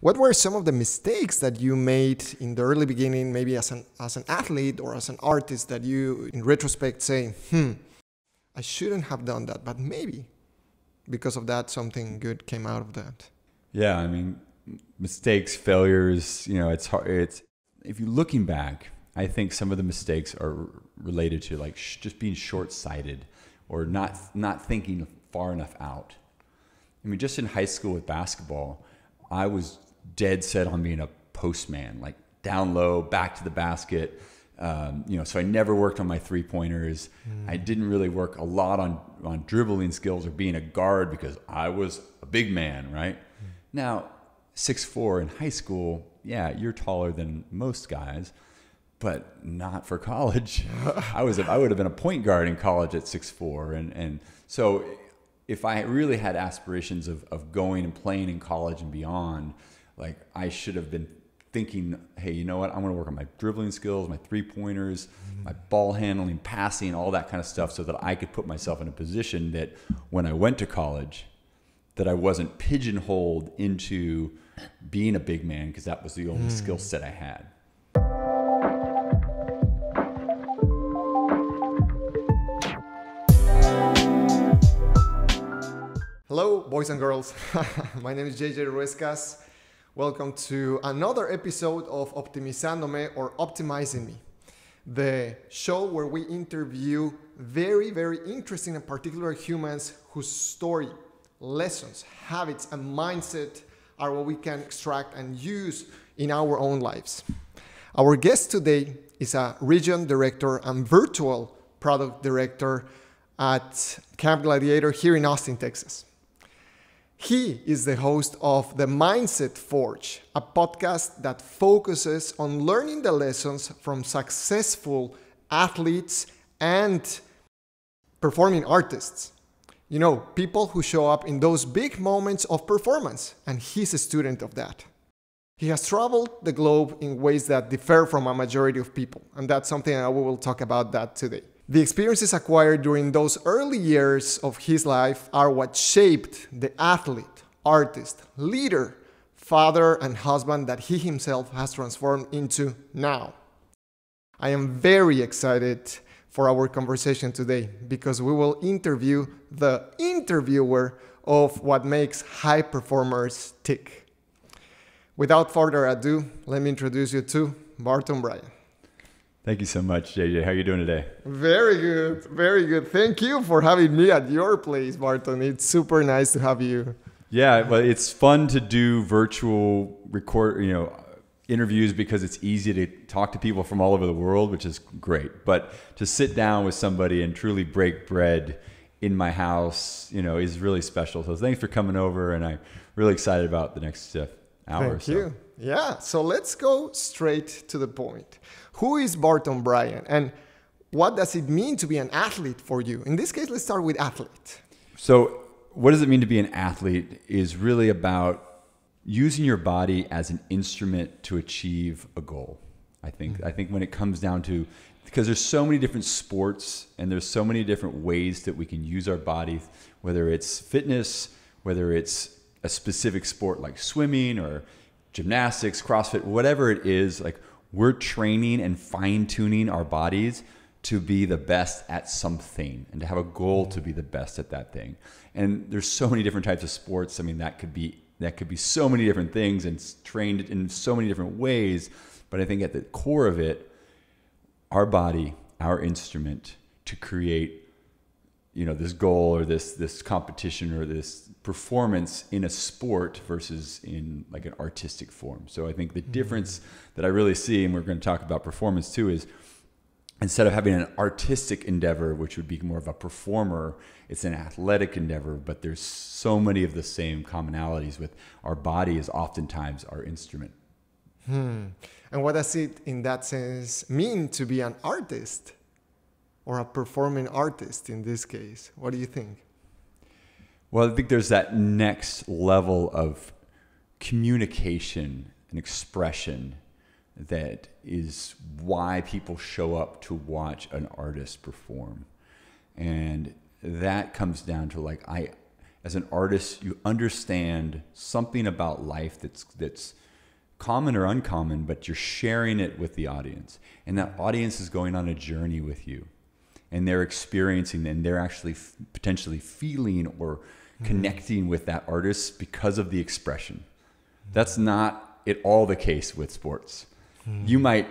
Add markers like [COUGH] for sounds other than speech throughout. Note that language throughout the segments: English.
What were some of the mistakes that you made in the early beginning, maybe as an, as an athlete or as an artist, that you, in retrospect, say, hmm, I shouldn't have done that, but maybe because of that, something good came out of that? Yeah, I mean, mistakes, failures, you know, it's hard. It's, if you're looking back, I think some of the mistakes are related to like just being short sighted or not, not thinking far enough out. I mean, just in high school with basketball, I was dead set on being a postman, like down low, back to the basket. Um, you know, so I never worked on my three pointers. Mm. I didn't really work a lot on on dribbling skills or being a guard because I was a big man, right? Mm. Now, six four in high school, yeah, you're taller than most guys, but not for college. [LAUGHS] I was I would have been a point guard in college at six four, and and so if I really had aspirations of of going and playing in college and beyond like I should have been thinking, hey, you know what? I'm going to work on my dribbling skills, my three pointers, mm-hmm. my ball handling, passing, all that kind of stuff, so that I could put myself in a position that when I went to college, that I wasn't pigeonholed into being a big man because that was the only mm. skill set I had. Hello, boys and girls. [LAUGHS] My name is JJ Ruescas. Welcome to another episode of Optimizándome or Optimizing Me, the show where we interview very, very interesting and particular humans whose story, lessons, habits, and mindset are what we can extract and use in our own lives. Our guest today is a region director and virtual product director at Camp Gladiator here in Austin, Texas. He is the host of The Mindset Forge, a podcast that focuses on learning the lessons from successful athletes and performing artists. You know, people who show up in those big moments of performance, and he's a student of that. He has traveled the globe in ways that differ from a majority of people, and that's something I will talk about that today. The experiences acquired during those early years of his life are what shaped the athlete, artist, leader, father, and husband that he himself has transformed into now. I am very excited for our conversation today because we will interview the interviewer of what makes high performers tick. Without further ado, let me introduce you to Barton Bryan. Thank you so much, JJ. How are you doing today? Very good. Very good. Thank you for having me at your place, Barton. It's super nice to have you. Yeah, well, it's fun to do virtual record, you know, interviews because it's easy to talk to people from all over the world, which is great. But to sit down with somebody and truly break bread in my house, you know, is really special. So thanks for coming over, and I'm really excited about the next uh, hour. Thank you. Yeah. So let's go straight to the point. Who is Barton Bryan and what does it mean to be an athlete for you? In this case, let's start with athlete. So, what does it mean to be an athlete is really about using your body as an instrument to achieve a goal. I think mm-hmm. I think when it comes down to because there's so many different sports and there's so many different ways that we can use our body whether it's fitness, whether it's a specific sport like swimming or gymnastics, CrossFit, whatever it is, like we're training and fine tuning our bodies to be the best at something and to have a goal to be the best at that thing. And there's so many different types of sports. I mean, that could be that could be so many different things and trained in so many different ways. But I think at the core of it, our body, our instrument to create, you know, this goal or this this competition or this performance in a sport versus in like an artistic form. So I think the mm-hmm. difference that I really see, and we're going to talk about performance too, is instead of having an artistic endeavor, which would be more of a performer, it's an athletic endeavor, but there's so many of the same commonalities with our body is oftentimes our instrument. Hmm. And what does it, in that sense, mean to be an artist or a performing artist in this case? What do you think? Well, I think there's that next level of communication and expression that is why people show up to watch an artist perform. And that comes down to like, I, as an artist, you understand something about life that's that's common or uncommon, but you're sharing it with the audience, and that audience is going on a journey with you, and they're experiencing and they're actually f- potentially feeling or mm-hmm. connecting with that artist because of the expression. That's not at all the case with sports. Mm-hmm. You might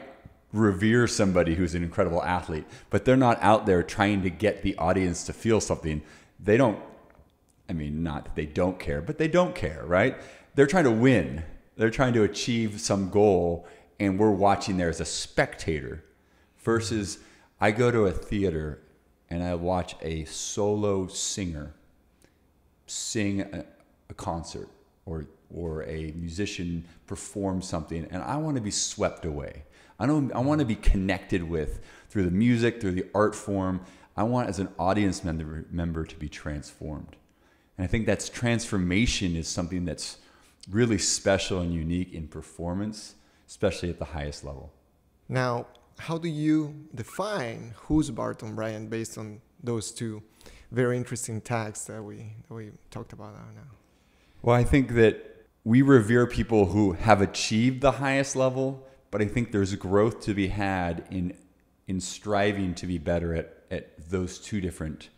revere somebody who's an incredible athlete, but they're not out there trying to get the audience to feel something. They don't I mean, not that they don't care, but they don't care, right? They're trying to win. They're trying to achieve some goal, and we're watching there as a spectator. Versus, I go to a theater and I watch a solo singer sing a, a concert or or a musician perform something, and I want to be swept away. I don't. I want to be connected with through the music, through the art form. I want, as an audience member, member to be transformed. And I think that's transformation is something that's really special and unique in performance, especially at the highest level. Now, how do you define who's Barton Bryan based on those two very interesting tags that we that we talked about now? Uh? Well, I think that we revere people who have achieved the highest level, but I think there's growth to be had in in striving to be better at, at those two different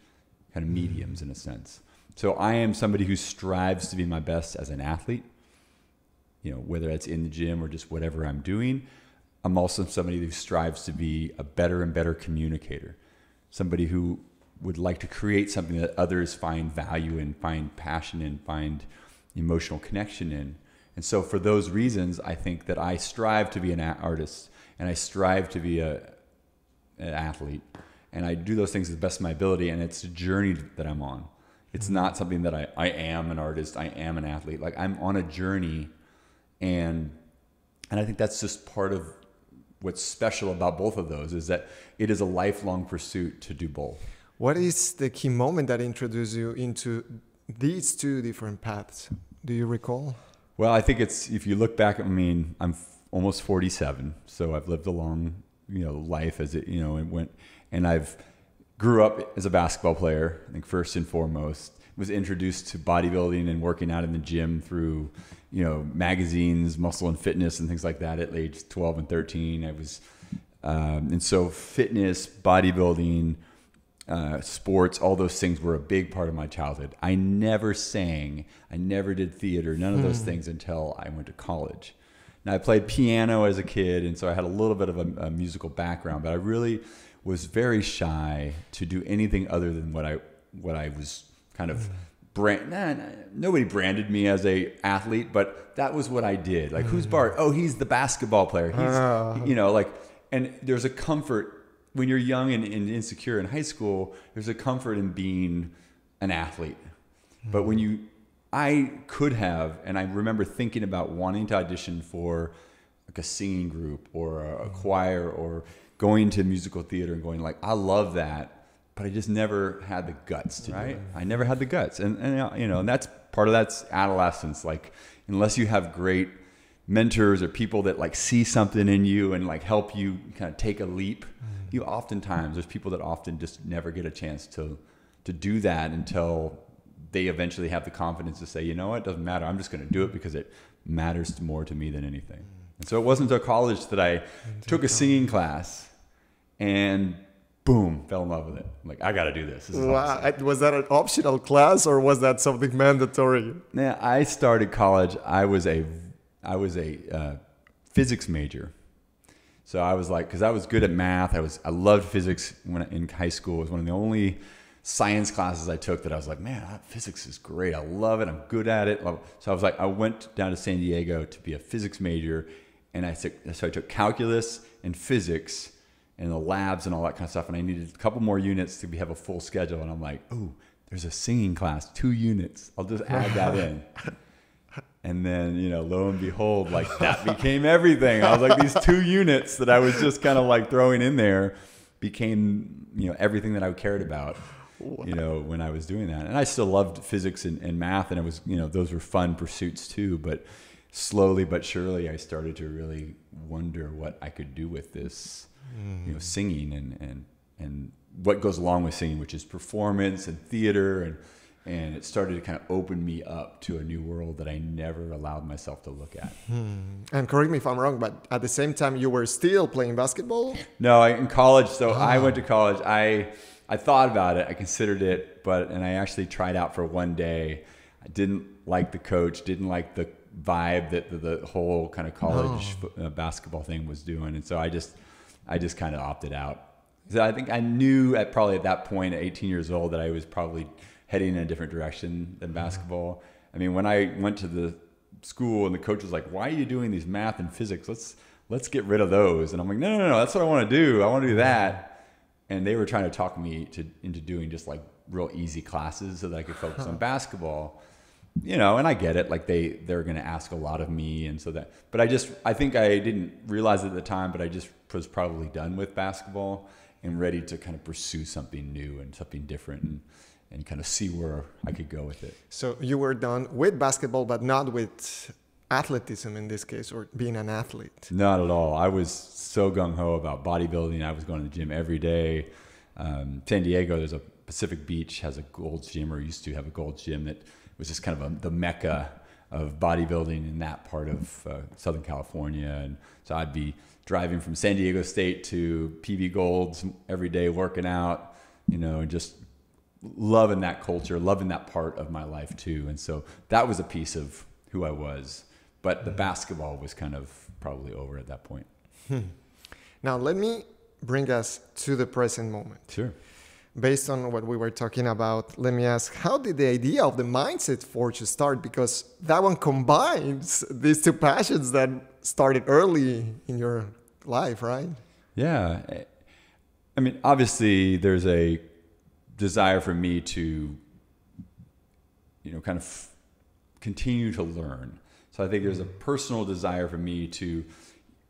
kind of mm-hmm. mediums in a sense. So I am somebody who strives to be my best as an athlete, you know, whether that's in the gym or just whatever I'm doing. I'm also somebody who strives to be a better and better communicator, somebody who would like to create something that others find value in, find passion in, find emotional connection in. And so, for those reasons, I think that I strive to be an artist and I strive to be a, an athlete. And I do those things to the best of my ability, and it's a journey that I'm on. It's mm-hmm. not something that I, I am an artist, I am an athlete. Like I'm on a journey and and I think that's just part of what's special about both of those is that it is a lifelong pursuit to do both. What is the key moment that introduced you into these two different paths? Do you recall? Well, I think it's if you look back. I mean, I'm almost 47, so I've lived a long, you know, life as it, you know, and went, and I've grew up as a basketball player, I think first and foremost. Was introduced to bodybuilding and working out in the gym through, you know, magazines, muscle and fitness and things like that at age 12 and 13. I was, um, and so fitness, bodybuilding, uh, sports, all those things were a big part of my childhood. I never sang, I never did theater, none of those hmm. things until I went to college. Now I played piano as a kid, and so I had a little bit of a, a musical background, but I really was very shy to do anything other than what I what I was kind of mm. Brand. Nah, nah, nobody branded me as a athlete, but that was what I did. Like, who's mm. Bart? Oh, he's the basketball player. He's uh. you know like, and there's a comfort when you're young and, and, insecure in high school. There's a comfort in being an athlete, but when mm. you I could have, and I remember thinking about wanting to audition for like a singing group or a, a choir or going to musical theater and going like, I love that, but I just never had the guts to right? do it. I never had the guts, and and you know, and that's part of that's adolescence. Like, unless you have great mentors or people that like see something in you and like help you kind of take a leap, mm. you oftentimes there's people that often just never get a chance to to do that until they eventually have the confidence to say, you know what, it doesn't matter. I'm just going to do it because it matters more to me than anything. And so it wasn't until college that I took a singing class and boom, fell in love with it. I'm like, I got to do this. this wow. Awesome. Was that an optional class or was that something mandatory? Yeah, I started college. I was a, I was a uh, physics major. So I was like, because I was good at math. I was, I loved physics when in high school. It was one of the only science classes I took that I was like, man, physics is great. I love it. I'm good at it. So I was like, I went down to San Diego to be a physics major, and I took, so I took calculus and physics and the labs and all that kind of stuff. And I needed a couple more units to be, have a full schedule. And I'm like, oh, there's a singing class, two units. I'll just add that in. [LAUGHS] and then, you know, lo and behold, like that became everything. I was like, these two units that I was just kind of like throwing in there became, you know, everything that I cared about. You know, when I was doing that, and I still loved physics and, and math, and it was, you know, those were fun pursuits too. But slowly but surely, I started to really wonder what I could do with this mm. you know, singing and, and, and what goes along with singing, which is performance and theater and, and it started to kind of open me up to a new world that I never allowed myself to look at. And correct me if I'm wrong, but at the same time, you were still playing basketball. No, I, in college. So I went to college. I I thought about it. I considered it, but and I actually tried out for one day. I didn't like the coach. Didn't like the vibe that the, the whole kind of college uh, basketball thing was doing, and so I just I just kind of opted out. So I think I knew at probably at that point, at 18 years old, that I was probably heading in a different direction than mm-hmm. basketball. I mean, when I went to the school and the coach was like, "Why are you doing these math and physics? Let's let's get rid of those." And I'm like, "No, no, no, that's what I want to do. I want to do that." Mm-hmm. And they were trying to talk me to into doing just like real easy classes so that I could focus on basketball. You know, and I get it. Like they they're going to ask a lot of me, and so that. But I just I think I didn't realize it at the time, but I just was probably done with basketball and ready to kind of pursue something new and something different and and kind of see where I could go with it. So you were done with basketball, but not with athleticism in this case, or being an athlete. Not at all. I was so gung ho about bodybuilding. I was going to the gym every day. Um, San Diego, there's a Pacific Beach has a Gold's Gym, or used to have a Gold's Gym that was just kind of a, the mecca of bodybuilding in that part of uh, Southern California. And so I'd be driving from San Diego State to PB Gold's every day, working out, you know, and just loving that culture, loving that part of my life too. And so that was a piece of who I was. But the basketball was kind of probably over at that point. Now, let me bring us to the present moment. Sure. Based on what we were talking about, let me ask how did the idea of the Mindset Forge start? Because that one combines these two passions that started early in your life, right? Yeah. I mean, obviously, there's a desire for me to, you know, kind of continue to learn. So I think there's a personal desire for me to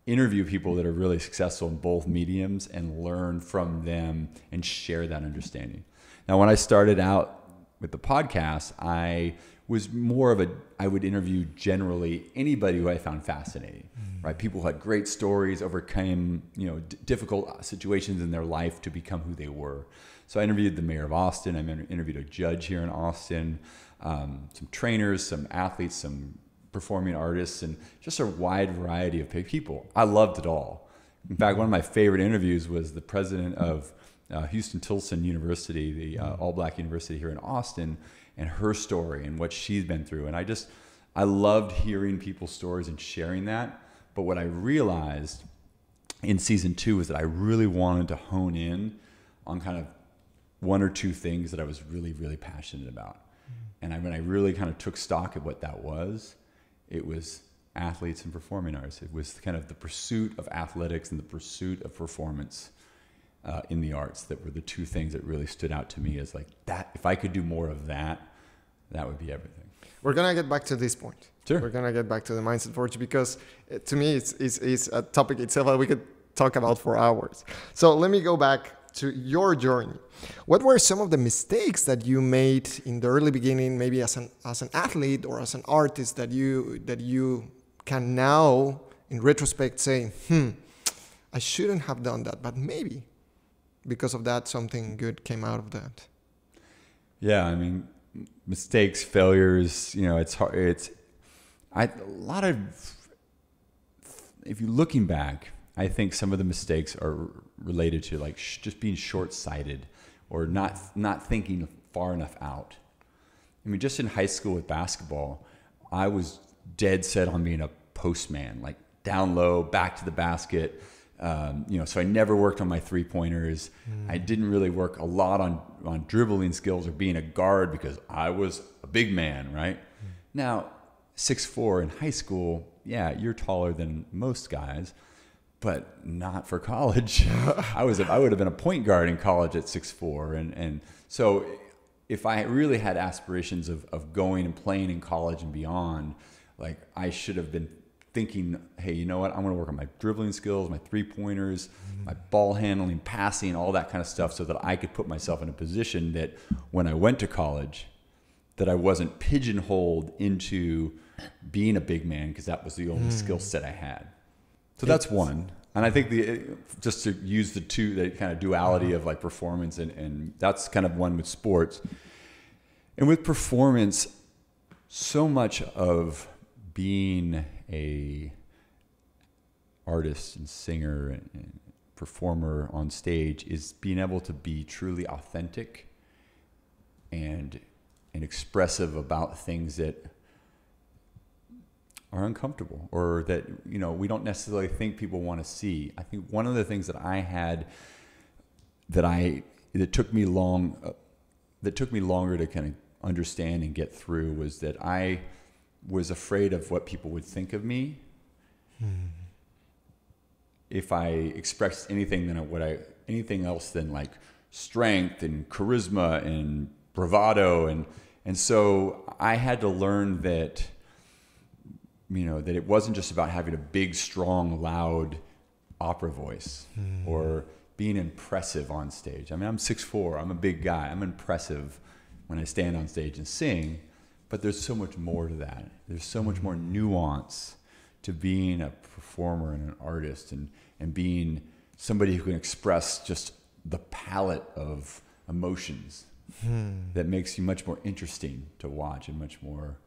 interview people that are really successful in both mediums and learn from them and share that understanding. Now, when I started out with the podcast, I was more of a I would interview generally anybody who I found fascinating, mm. right? People who had great stories, overcame you know d- difficult situations in their life to become who they were. So I interviewed the mayor of Austin. I interviewed a judge here in Austin, um, some trainers, some athletes, some performing artists, and just a wide variety of people. I loved it all. In fact, one of my favorite interviews was the president of uh, Huston Tillotson University, the uh, all black university here in Austin, and her story and what she's been through. And I just, I loved hearing people's stories and sharing that. But what I realized in season two was that I really wanted to hone in on kind of one or two things that I was really, really passionate about. And I, when I really kind of took stock of what that was, it was athletes and performing arts. It was kind of the pursuit of athletics and the pursuit of performance uh, in the arts that were the two things that really stood out to me as like that. If I could do more of that, that would be everything. We're gonna get back to this point. Sure. We're gonna get back to the mindset forge because uh, to me it's, it's, it's a topic itself that we could talk about for hours. So let me go back to your journey. What were some of the mistakes that you made in the early beginning, maybe as an as an athlete or as an artist that you that you can now, in retrospect, say, "Hmm, I shouldn't have done that," but maybe because of that, something good came out of that. Yeah, I mean, mistakes, failures. You know, it's hard. It's I a lot of. If you're looking back, I think some of the mistakes are related to like sh- just being short-sighted or not not thinking far enough out. I mean, just in high school with basketball, I was dead set on being a postman, like down low, back to the basket. Um, you know, so I never worked on my three pointers. Mm. I didn't really work a lot on on dribbling skills or being a guard because I was a big man, right? Mm. Now, six four in high school, yeah, you're taller than most guys but not for college. [LAUGHS] I was I would have been a point guard in college at six four, and and so if I really had aspirations of of going and playing in college and beyond, like I should have been thinking, hey, you know what? I'm going to work on my dribbling skills, my three pointers, mm-hmm. my ball handling, passing, all that kind of stuff, so that I could put myself in a position that when I went to college, that I wasn't pigeonholed into being a big man because that was the only mm. skill set I had. So that's one. And I think the just to use the two the kind of duality of like performance and, and that's kind of one with sports. And with performance, so much of being a artist and singer and performer on stage is being able to be truly authentic and and expressive about things that are uncomfortable or that you know we don't necessarily think people want to see. I think one of the things that I had that I that took me long uh, that took me longer to kind of understand and get through was that I was afraid of what people would think of me hmm. if I expressed anything than what I anything else than like strength and charisma and bravado and and so I had to learn that you know that it wasn't just about having a big strong loud opera voice hmm. or being impressive on stage. I mean, I'm 6'4", I'm a big guy. I'm impressive when I stand on stage and sing, but there's so much more to that. There's so much more nuance to being a performer and an artist and, and being somebody who can express just the palette of emotions hmm. that makes you much more interesting to watch and much more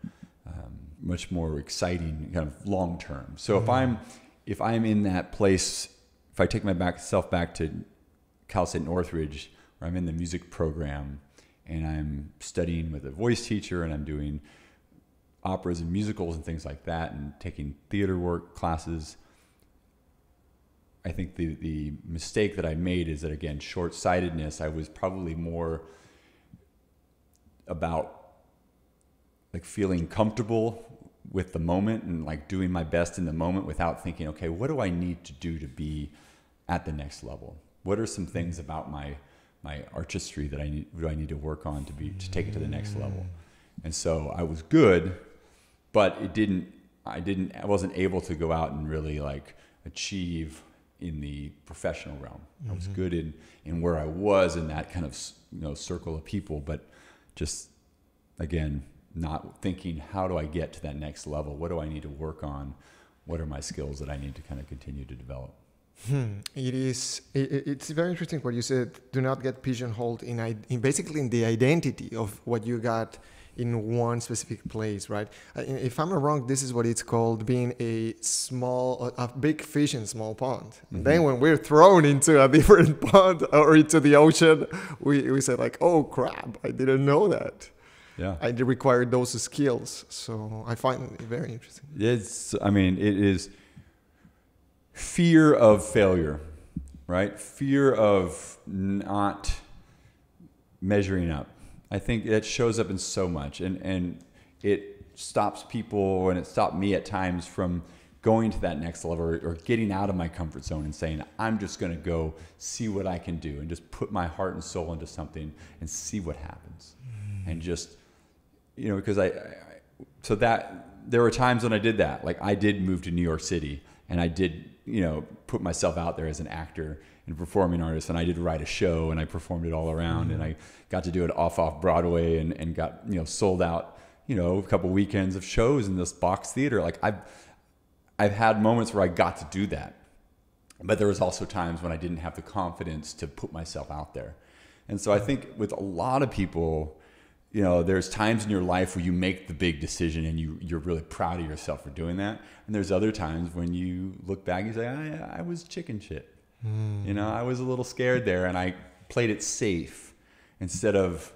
um, much more exciting kind of long term. So if hmm. I'm if I'm in that place, if I take my back self back to Cal State Northridge, where I'm in the music program and I'm studying with a voice teacher and I'm doing operas and musicals and things like that and taking theater work classes. I think the, the mistake that I made is that, again, short sightedness, I was probably more about like feeling comfortable with the moment and like doing my best in the moment without thinking, okay, what do I need to do to be at the next level? What are some things about my my artistry that I need, do I need to work on to be to take it to the next level. And so I was good, but it didn't. I didn't. I wasn't able to go out and really like achieve in the professional realm. Mm-hmm. I was mm-hmm. good in in where I was in that kind of you know circle of people, but just again not thinking how do I get to that next level? What do I need to work on? What are my skills that I need to kind of continue to develop? Hmm. It is. It, it's very interesting what you said. Do not get pigeonholed in, in basically in the identity of what you got in one specific place, right? If I'm not wrong, this is what it's called being a small, a big fish in small pond. Mm-hmm. Then when we're thrown into a [LAUGHS] different pond or into the ocean, we, we say like, oh crap, I didn't know that. Yeah. I required those skills. So I find it very interesting. It's, I mean, it is fear of failure, right? Fear of not measuring up. I think that shows up in so much, and and it stops people, and it stopped me at times from going to that next level or, or getting out of my comfort zone and saying, I'm just going to go see what I can do and just put my heart and soul into something and see what happens, mm. and just you know because I, I so that there were times when I did that. Like I did move to New York City, and I did you know, put myself out there as an actor and performing artist. And I did write a show and I performed it all around and mm. I got to do it off off Broadway and, and got, you know, sold out, you know, a couple weekends of shows in this box theater. Like I've, I've had moments where I got to do that. But there was also times when I didn't have the confidence to put myself out there. And so I mm. think with a lot of people, you know, there's times in your life where you make the big decision and you, you're really proud of yourself for doing that. And there's other times when you look back and say, I, I was chicken shit. Mm. You know, I was a little scared there and I played it safe instead of,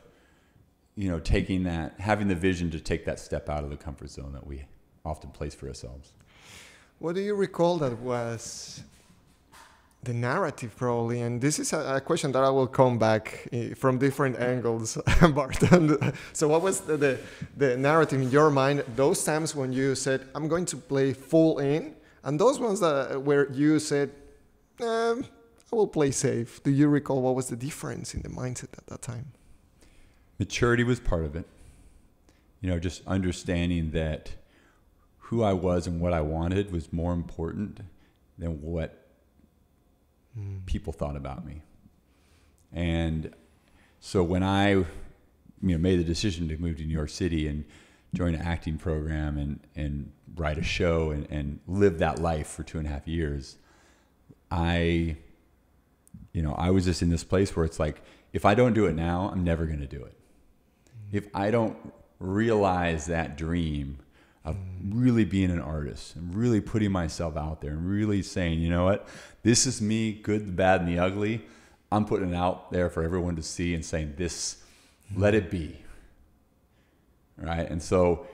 you know, taking that, having the vision to take that step out of the comfort zone that we often place for ourselves. What do you recall that was the narrative probably and this is a, a, question that i will come back eh, from different angles [LAUGHS] bart so what was the, the, the, narrative in your mind those times when you said i'm going to play full in and those ones that where you said um, i will play safe. Do you recall what was the difference in the mindset at that time? Maturity was part of it. You know just understanding that who i was and what i wanted was more important than what mm. people thought about me. And so when I you know made the decision to move to New York City and join an acting program and and write a show and, and live that life for two and a half years, I you know, I was just in this place where it's like, if I don't do it now, I'm never gonna do it. if I don't realize that dream of really being an artist and really putting myself out there and really saying, you know what, this is me, good, the bad, and the ugly. I'm putting it out there for everyone to see and saying, this, let it be. Right? And so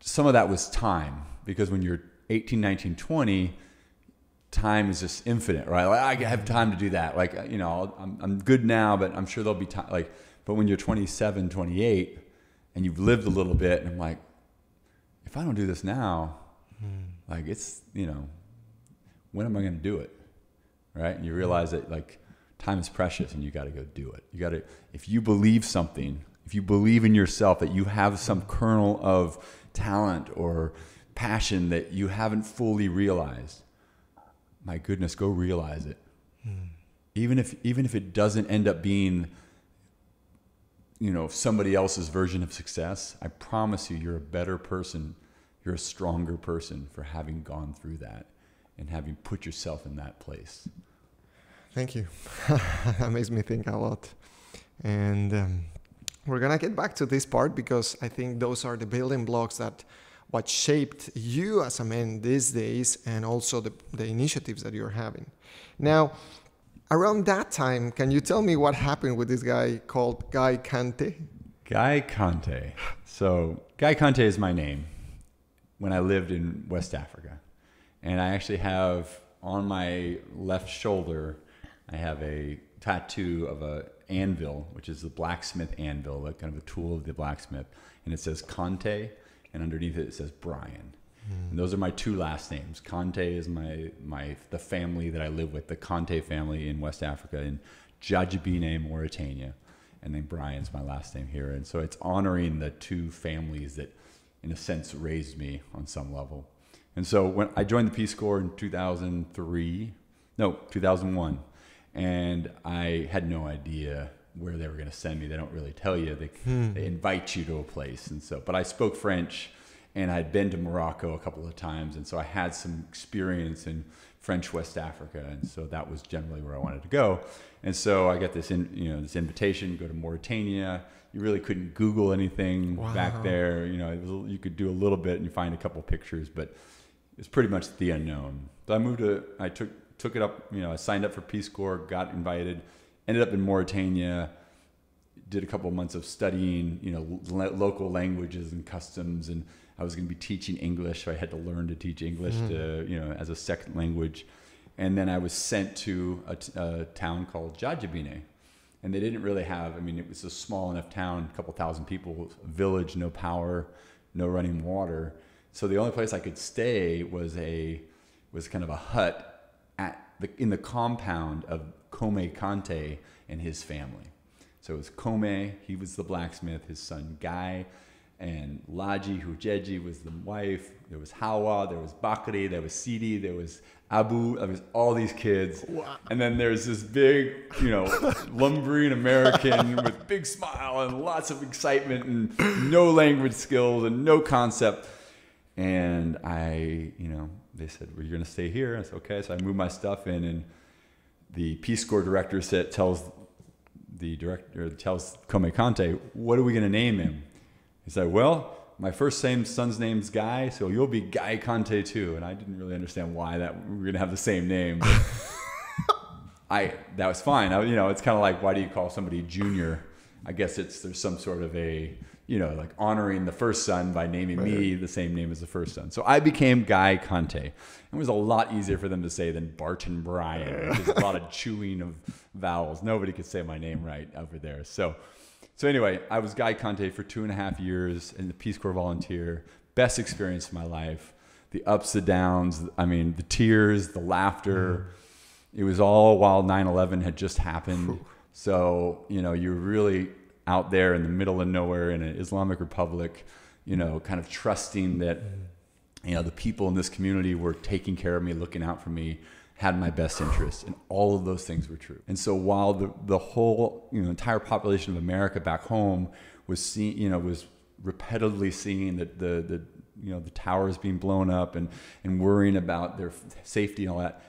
some of that was time because when you're 18, 19, 20, time is just infinite, right? Like I have time to do that. Like, you know, I'm, I'm good now, but I'm sure there'll be time. Like, but when you're 27, 28, and you've lived a little bit, and I'm like, if I don't do this now, mm. like it's, you know, when am I going to do it? Right? And you realize that like time is precious and you got to go do it. You got to, if you believe something, if you believe in yourself that you have some kernel of talent or passion that you haven't fully realized, my goodness, go realize it. Mm. Even if even if it doesn't end up being you know somebody else's version of success, I promise you you're a better person, you're a stronger person for having gone through that and having put yourself in that place. Thank you. [LAUGHS] that makes me think a lot. And um, we're going to get back to this part because I think those are the building blocks that what shaped you as a man these days and also the, the initiatives that you're having. Now, around that time, can you tell me what happened with this guy called Guy Kante? Guy Kante. So, Guy Kante is my name when I lived in West Africa. And I actually have on my left shoulder, I have a tattoo of a anvil, which is the blacksmith anvil, like kind of a tool of the blacksmith, and it says Conte, and underneath it it says Bryan. Mm. And those are my two last names. Conte is my my the family that I live with, the Conte family in West Africa in Jajibine, Mauritania, and then Bryan's my last name here. And so it's honoring the two families that, in a sense, raised me on some level. And so when I joined the Peace Corps in 2003, no, 2001, and I had no idea where they were going to send me. They don't really tell you. They, hmm. they invite you to a place. And so, but I spoke French and I'd been to Morocco a couple of times. And so I had some experience in French West Africa. And so that was generally where I wanted to go. And so I got this, in, you know, this invitation, go to Mauritania. You really couldn't Google anything wow. back there. You know, was, you could do a little bit and you find a couple pictures, but it's pretty much the unknown. So I moved to, I took, took it up, you know, I signed up for Peace Corps, got invited, ended up in Mauritania, did a couple of months of studying, you know, lo- local languages and customs, and I was going to be teaching English, so I had to learn to teach English mm-hmm. to, you know, as a second language. And then I was sent to a, t- a town called Jajibine, and they didn't really have. I mean, it was a small enough town, a couple thousand people, village, no power, no running water. So the only place I could stay was a was kind of a hut at the, in the compound of Kome Kante and his family. So it was Kome, he was the blacksmith, his son Guy, and Laji Hujeji was the wife. There was Hawa, there was Bakri, there was Sidi, there was Abu, there was all these kids. Wow. And then there's this big, you know, [LAUGHS] lumbering American with big smile and lots of excitement and no language skills and no concept. And I, you know, they said, well, you're going to stay here. I said, okay. So I moved my stuff in and the Peace Corps director said, tells the director, tells Kome Kante, what are we going to name him? He said, well, my first same son's name's Guy, so you'll be Guy Kante too. And I didn't really understand why that we're going to have the same name. [LAUGHS] I that was fine. I, you know, it's kind of like why do you call somebody Junior? I guess it's there's some sort of a you know, like honoring the first son by naming right. me the same name as the first son. So I became Guy Kante. It was a lot easier for them to say than Barton Bryan, There's a lot of [LAUGHS] chewing of vowels. Nobody could say my name right over there. So, so anyway, I was Guy Kante for two and a half years in the Peace Corps volunteer. Best experience of my life. The ups, the downs. I mean, the tears, the laughter. Mm. It was all while 9/11 had just happened. So you know, you're really out there in the middle of nowhere in an Islamic republic, you know, kind of trusting that, you know, the people in this community were taking care of me, looking out for me, had my best interest, and all of those things were true. And so while the the whole, you know, entire population of America back home was seeing, you know, was repetitively seeing that the the you know the towers being blown up and and worrying about their safety and all that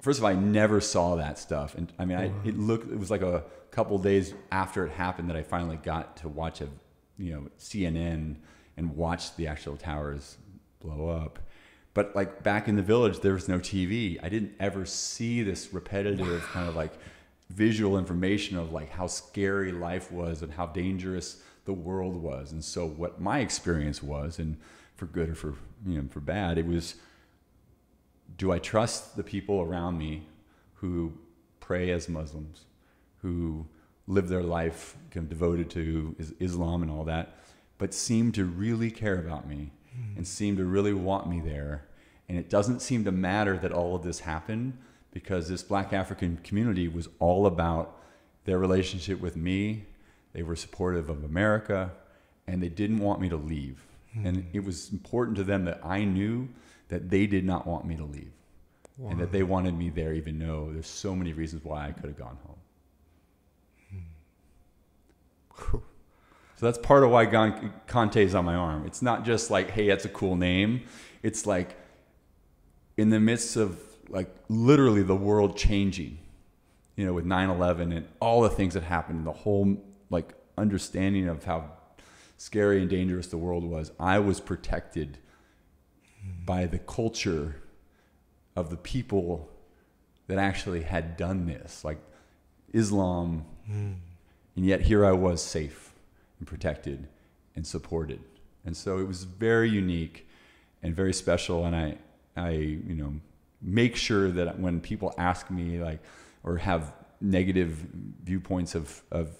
first of all, I never saw that stuff, and I mean, I, it looked it was like a couple days after it happened that I finally got to watch a you know CNN and watch the actual towers blow up. But like back in the village, there was no TV. I didn't ever see this repetitive kind of like visual information of like how scary life was and how dangerous the world was. And so what my experience was, and for good or for you know for bad, it was do I trust the people around me who pray as Muslims, who live their life kind of devoted to Islam and all that, but seem to really care about me mm. and seem to really want me there. And it doesn't seem to matter that all of this happened because this black African community was all about their relationship with me. They were supportive of America and they didn't want me to leave. Mm. And it was important to them that I knew that they did not want me to leave wow. and that they wanted me there, even though there's so many reasons why I could have gone home. Hmm. So that's part of why Conte is on my arm. It's not just like, hey, that's a cool name. It's like in the midst of like literally the world changing, you know, with 9/11 and all the things that happened, the whole like understanding of how scary and dangerous the world was. I was protected by the culture of the people that actually had done this, like Islam. Mm. And yet here I was safe and protected and supported. And so it was very unique and very special. And I, I, you know, make sure that when people ask me like, or have negative viewpoints of, of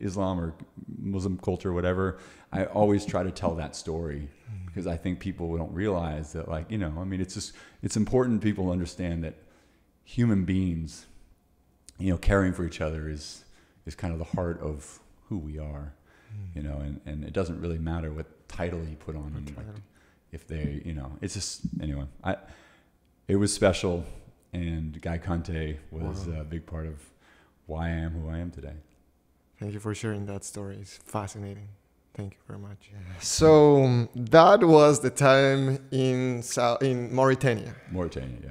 Islam or Muslim culture or whatever, I always try to tell that story hmm. because I think people don't realize that, like, you know, I mean, it's just, it's important people understand that human beings, you know, caring for each other is, is kind of the heart of who we are. You know, and, and it doesn't really matter what title you put on them. Like, if they, you know, it's just, anyway, I, it was special. And Guy Conte was wow. a big part of why I am who I am today. Thank you for sharing that story. It's fascinating. Thank you very much. So that was the time in South, in Mauritania. Mauritania, yeah.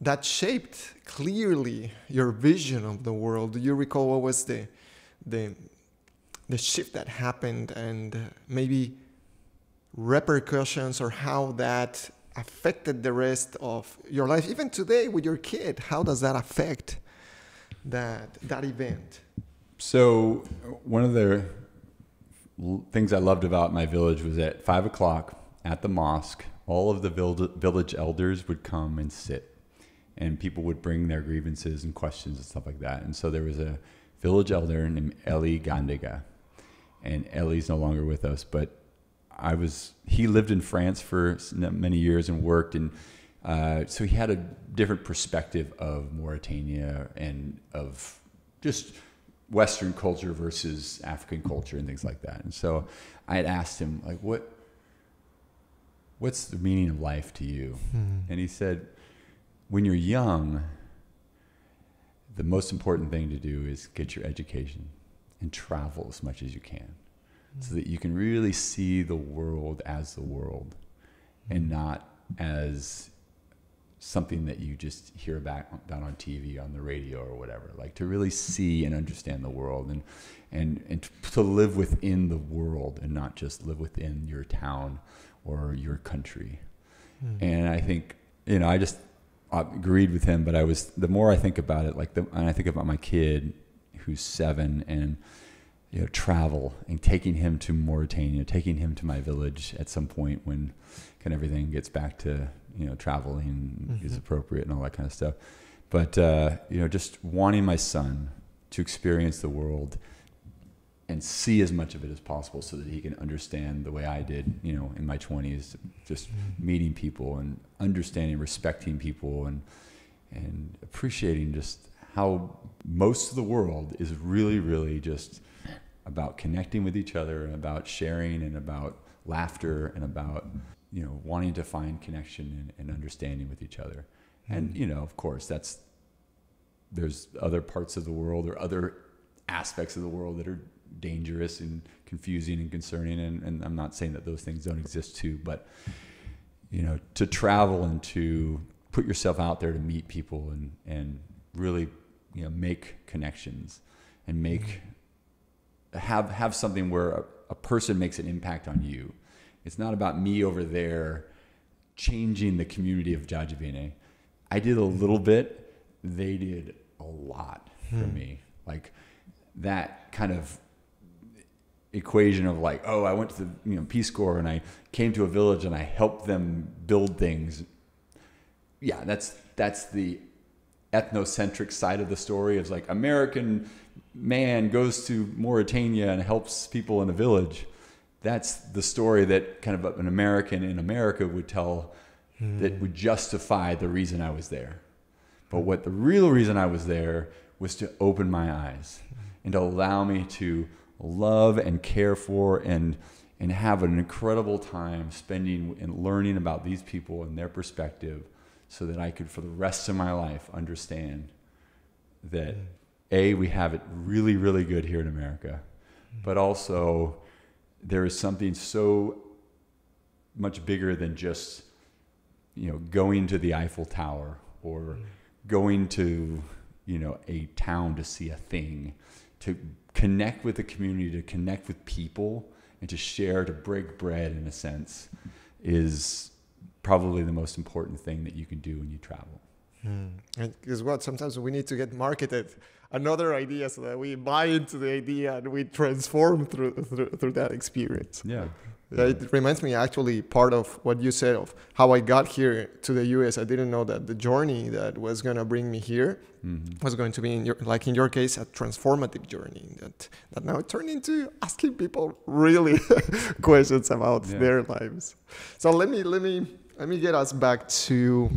That shaped clearly your vision of the world. Do you recall what was the the the shift that happened and maybe repercussions or how that affected the rest of your life even today with your kid how does that affect that that event so one of the things I loved about my village was at five o'clock at the mosque, all of the village elders would come and sit, and people would bring their grievances and questions and stuff like that. And so there was a village elder named Eli Gandega, and Ellie's no longer with us, but I was he lived in France for many years and worked and. Uh, so he had a different perspective of Mauritania and of just Western culture versus African culture and things like that. And so I had asked him, like, what, what's the meaning of life to you? Mm-hmm. And he said, when you're young, the most important thing to do is get your education and travel as much as you can mm-hmm. so that you can really see the world as the world mm-hmm. and not as something that you just hear about down on TV, on the radio, or whatever. Like to really see and understand the world, and and and to live within the world, and not just live within your town or your country. Mm. And I think you know, I just agreed with him. But I was the more I think about it, like the and I think about my kid who's seven and you know travel and taking him to Mauritania, taking him to my village at some point when kind of everything gets back to you know traveling mm-hmm. is appropriate and all that kind of stuff. But uh, you know, just wanting my son to experience the world and see as much of it as possible so that he can understand the way I did, you know, in my 20s, just mm-hmm. meeting people and understanding, respecting people and and appreciating just how most of the world is really really just about connecting with each other and about sharing and about laughter and about you know, wanting to find connection and, and understanding with each other. Mm-hmm. And, you know, of course, that's, there's other parts of the world or other aspects of the world that are dangerous and confusing and concerning. And, and I'm not saying that those things don't exist too, but, you know, to travel and to put yourself out there to meet people and and really you know make connections and make mm-hmm. have have something where a, a person makes an impact on you. It's not about me over there changing the community of Jajavine. I did a little mm-hmm. bit. They did a lot for hmm. me. Like that kind of equation of like, oh, I went to the you know Peace Corps and I came to a village and I helped them build things. Yeah, that's that's the ethnocentric side of the story. Is like American man goes to Mauritania and helps people in a village. That's the story that kind of an American in America would tell that would justify the reason I was there. But what the real reason I was there was to open my eyes and to allow me to love and care for and and have an incredible time spending and learning about these people and their perspective so that I could for the rest of my life understand that mm. a we have it really really good here in America mm. but also there is something so much bigger than just you know going to the Eiffel Tower or mm. going to you know a town to see a thing to connect with the community to connect with people and to share to break bread in a sense is probably the most important thing that you can do when you travel And guess what? Sometimes we need to get marketed another idea so that we buy into the idea and we transform through through, through that experience. yeah Yeah, It reminds me actually part of what you said of how I got here to the US. I didn't know that the journey that was gonna bring me here Mhm. was going to be in your, like in your case a transformative journey that that now turned into asking people really [LAUGHS] questions about Yeah. their lives. So let me let me let me get us back to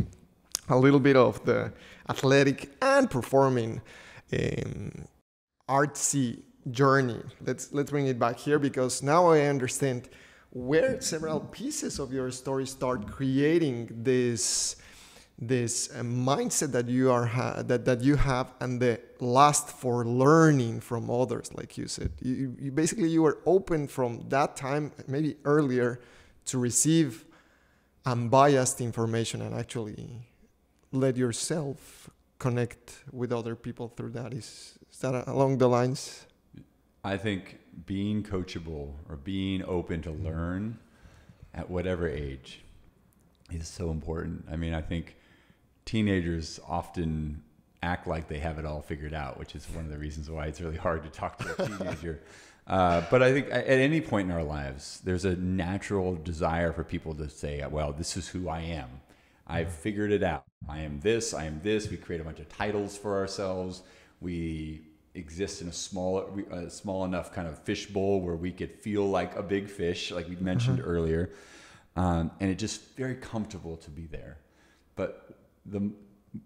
a little bit of the athletic and performing um, artsy journey. Let's let's bring it back here because now I understand where several pieces of your story start creating this this uh, mindset that you are ha- that that you have and the lust for learning from others, like you said. You, you basically you were open from that time, maybe earlier, to receive unbiased information and actually let yourself connect with other people through that. Is, is that along the lines? I think being coachable or being open to learn at whatever age is so important. I mean, I think teenagers often act like they have it all figured out, which is one of the reasons why it's really hard to talk to a teenager. [LAUGHS] Uh, but I think at any point in our lives, there's a natural desire for people to say, well, this is who I am. I've figured it out. I am this, I am this. We create a bunch of titles for ourselves. We exist in a small, a small enough kind of fishbowl where we could feel like a big fish, like we mentioned earlier. Um, and it's just very comfortable to be there. But the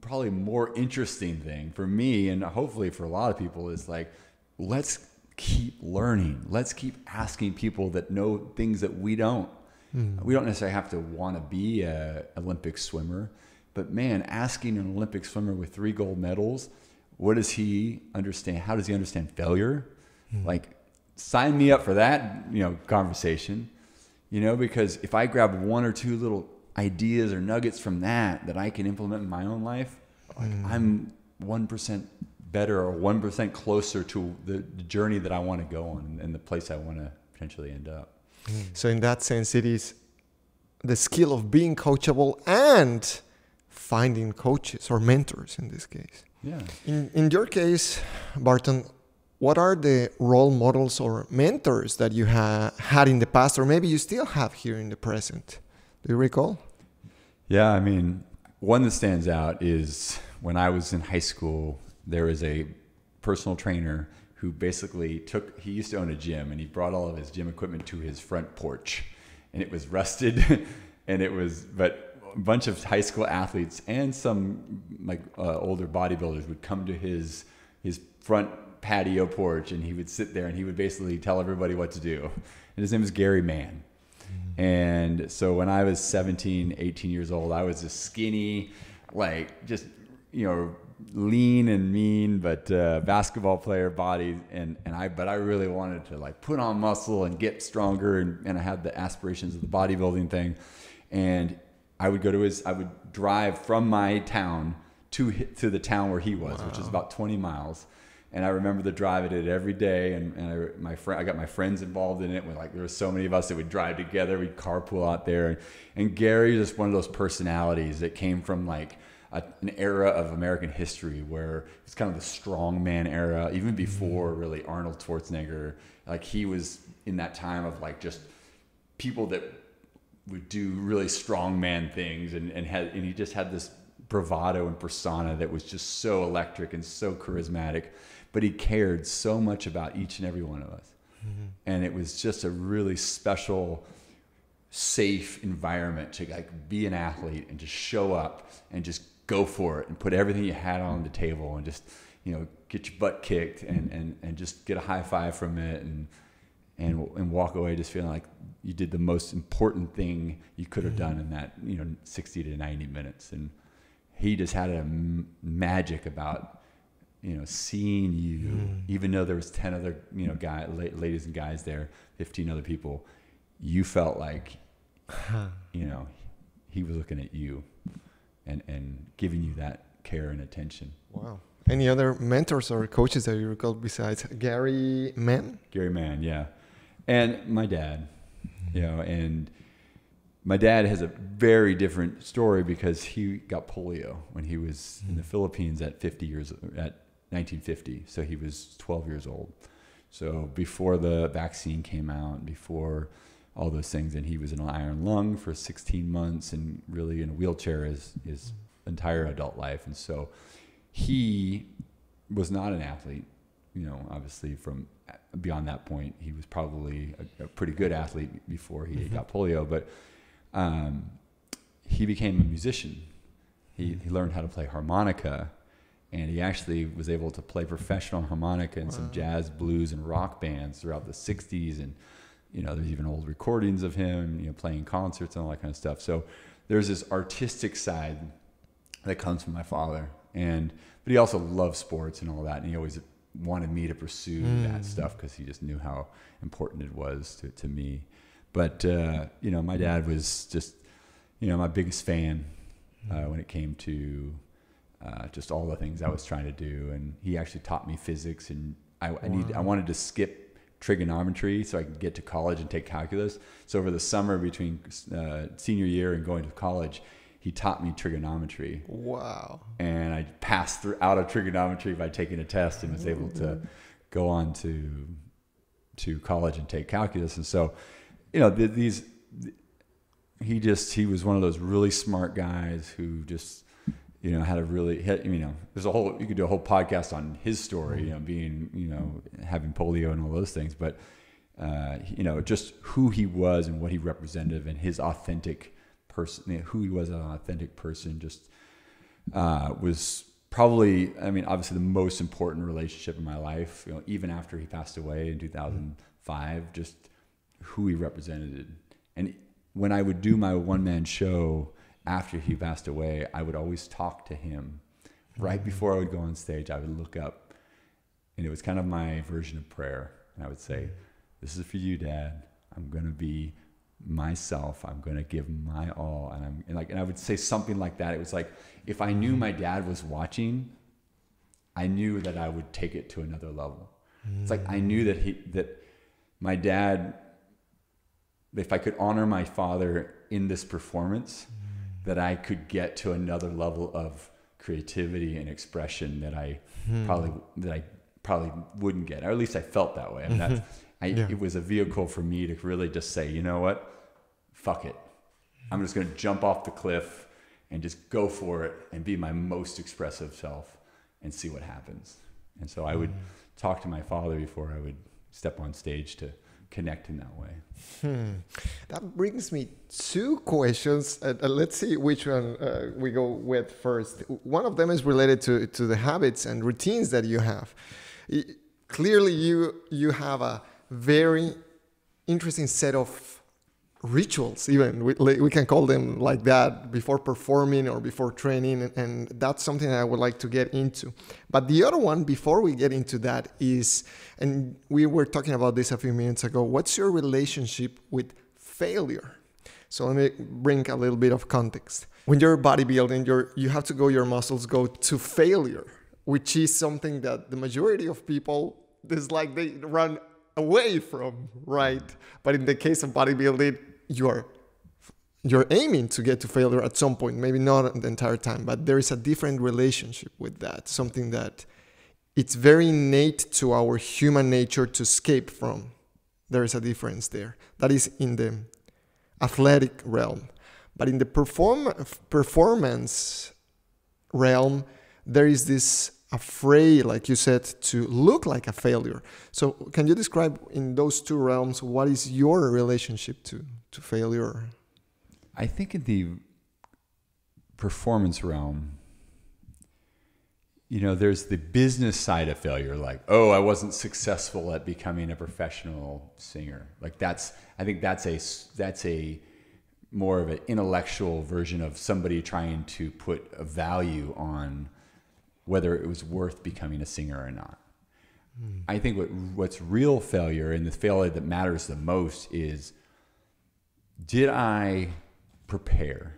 probably more interesting thing for me, and hopefully for a lot of people, is like, let's keep learning. Let's keep asking people that know things that we don't. Hmm. We don't necessarily have to want to be a Olympic swimmer, but man, asking an Olympic swimmer with three gold medals, what does he understand? How does he understand failure? Hmm. Like, sign me up for that, you know, conversation. You know, because if I grab one or two little ideas or nuggets from that that I can implement in my own life, like hmm. I'm one percent better or one percent closer to the, the journey that I want to go on and the place I want to potentially end up. So in that sense, it is the skill of being coachable and finding coaches or mentors in this case. Yeah. In in your case, Barton, what are the role models or mentors that you ha- had in the past, or maybe you still have here in the present? Do you recall? Yeah, I mean, one that stands out is when I was in high school, there was a personal trainer who basically took, he used to own a gym and he brought all of his gym equipment to his front porch. And it was rusted [LAUGHS] and it was, but a bunch of high school athletes and some like uh, older bodybuilders would come to his, his front patio porch and he would sit there and he would basically tell everybody what to do. And his name was Gary Mann. And so when I was 17, 18 years old, I was a skinny, like just, you know, lean and mean, but uh, basketball player body. And, and I, but I really wanted to like put on muscle and get stronger. And, and I had the aspirations of the bodybuilding thing. And I would go to his. I would drive from my town to to the town where he was, which is about 20 miles. And I remember the drive I did every day, and, and I, my friend, I got my friends involved in it. With like there were so many of us that would drive together. We'd carpool out there, and, and Gary is just one of those personalities that came from like a, an era of American history where it's kind of the strongman era, even mm-hmm. before really Arnold Schwarzenegger. Like he was in that time of like just people that would do really strong man things and, and had and he just had this bravado and persona that was just so electric and so charismatic. But he cared so much about each and every one of us. Mm-hmm. And it was just a really special safe environment to like be an athlete and just show up and just go for it and put everything you had on the table and just you know get your butt kicked and and, and just get a high five from it and and and walk away just feeling like you did the most important thing you could have done in that you know 60 to 90 minutes. And he just had a m- magic about you know seeing you mm. even though there was 10 other you know guy la- ladies and guys there 15 other people you felt like [LAUGHS] you know he was looking at you and and giving you that care and attention Wow. Any other mentors or coaches that you recall besides Gary Mann? Gary Mann, yeah. And my dad, you know, and my dad has a very different story because he got polio when he was in the hmm. Philippines at 50 years at 1950. So he was 12 years old. So before the vaccine came out, before all those things, and he was in an iron lung for 16 months and really in a wheelchair his his entire adult life. And so he was not an athlete. You know, obviously from beyond that point, he was probably a, a pretty good athlete before he got polio. But um, he became a musician. He, he learned how to play harmonica, and he actually was able to play professional harmonica in some jazz, blues, and rock bands throughout the '60s. And you know, there's even old recordings of him, you know, playing concerts and all that kind of stuff. So there's this artistic side that comes from my father, and but he also loved sports and all that, and he always wanted me to pursue that stuff because he just knew how important it was to, to me. But uh, you know, my dad was just you know my biggest fan uh, when it came to uh, just all the things I was trying to do, and he actually taught me physics, and I, I need I wanted to skip trigonometry so I could get to college and take calculus. So over the summer between uh, senior year and going to college, he taught me trigonometry Wow. and I passed through out of trigonometry by taking a test and was able to go on to to college and take calculus. And so, you know, th- these he just he was one of those really smart guys who just you know had a really you know there's a whole you could do a whole podcast on his story you know being you know having polio and all those things but uh, you know just who he was and what he represented and his authentic person you know, who he was as an authentic person just uh, was probably, I mean, obviously the most important relationship in my life. You know, even after he passed away in 2005, just who he represented. And when I would do my one man show after he passed away, I would always talk to him. Right mm-hmm. before I would go on stage, I would look up, and it was kind of my version of prayer. And I would say, "This is for you, Dad. I'm gonna be myself. I'm going to give my all. And I'm and like, and I would say something like that. It was like, if I knew mm-hmm. my dad was watching, I knew that I would take it to another level. It's like, I knew mm. that he, that my dad, if I could honor my father in this performance, mm-hmm. That I could get to another level of creativity and expression that I hmm. probably, that I probably wouldn't get, or at least I felt that way. I mean, that's, mm-hmm. I, Yeah. it was a vehicle for me to really just say, you know what, fuck it. I'm just going to jump off the cliff and just go for it and be my most expressive self and see what happens. And so I would mm. talk to my father before I would step on stage to connect in that way. Hmm. That brings me two questions. Uh, let's see which one uh, we go with first. One of them is related to, to the habits and routines that you have. Y- Clearly, you you have a very interesting set of rituals even we, we can call them like that before performing or before training and, and that's something that i would like to get into but the other one before we get into that is and we were talking about this a few minutes ago what's your relationship with failure So let me bring a little bit of context. When you're bodybuilding, you're, you have to go, your muscles go to failure, which is something that the majority of people, is like they run away from, right? But in the case of bodybuilding, you're you're aiming to get to failure at some point, maybe not the entire time, but there is a different relationship with that, something that it's very innate to our human nature to escape from. There is a difference there. That is in the athletic realm. But in the perform- performance realm, there is this afraid, like you said, to look like a failure. So, can you describe in those two realms what is your relationship to, to failure? I think in the performance realm, you know, there's the business side of failure, like, oh, I wasn't successful at becoming a professional singer. Like that's, I think that's a that's a more of an intellectual version of somebody trying to put a value on whether it was worth becoming a singer or not. Mm. I think what what's real failure and the failure that matters the most is did I prepare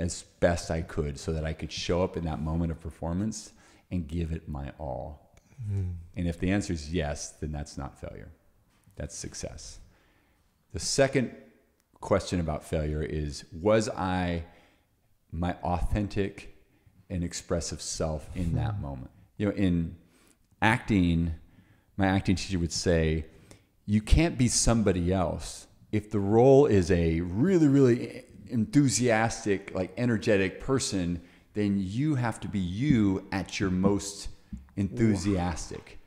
as best I could so that I could show up in that moment of performance and give it my all. Mm. And if the answer is yes, then that's not failure. That's success. The second question about failure is was I my authentic and expressive self in that hmm. moment? You know, in acting, my acting teacher would say, you can't be somebody else. If the role is a really, really enthusiastic, like energetic person, then you have to be you at your most enthusiastic.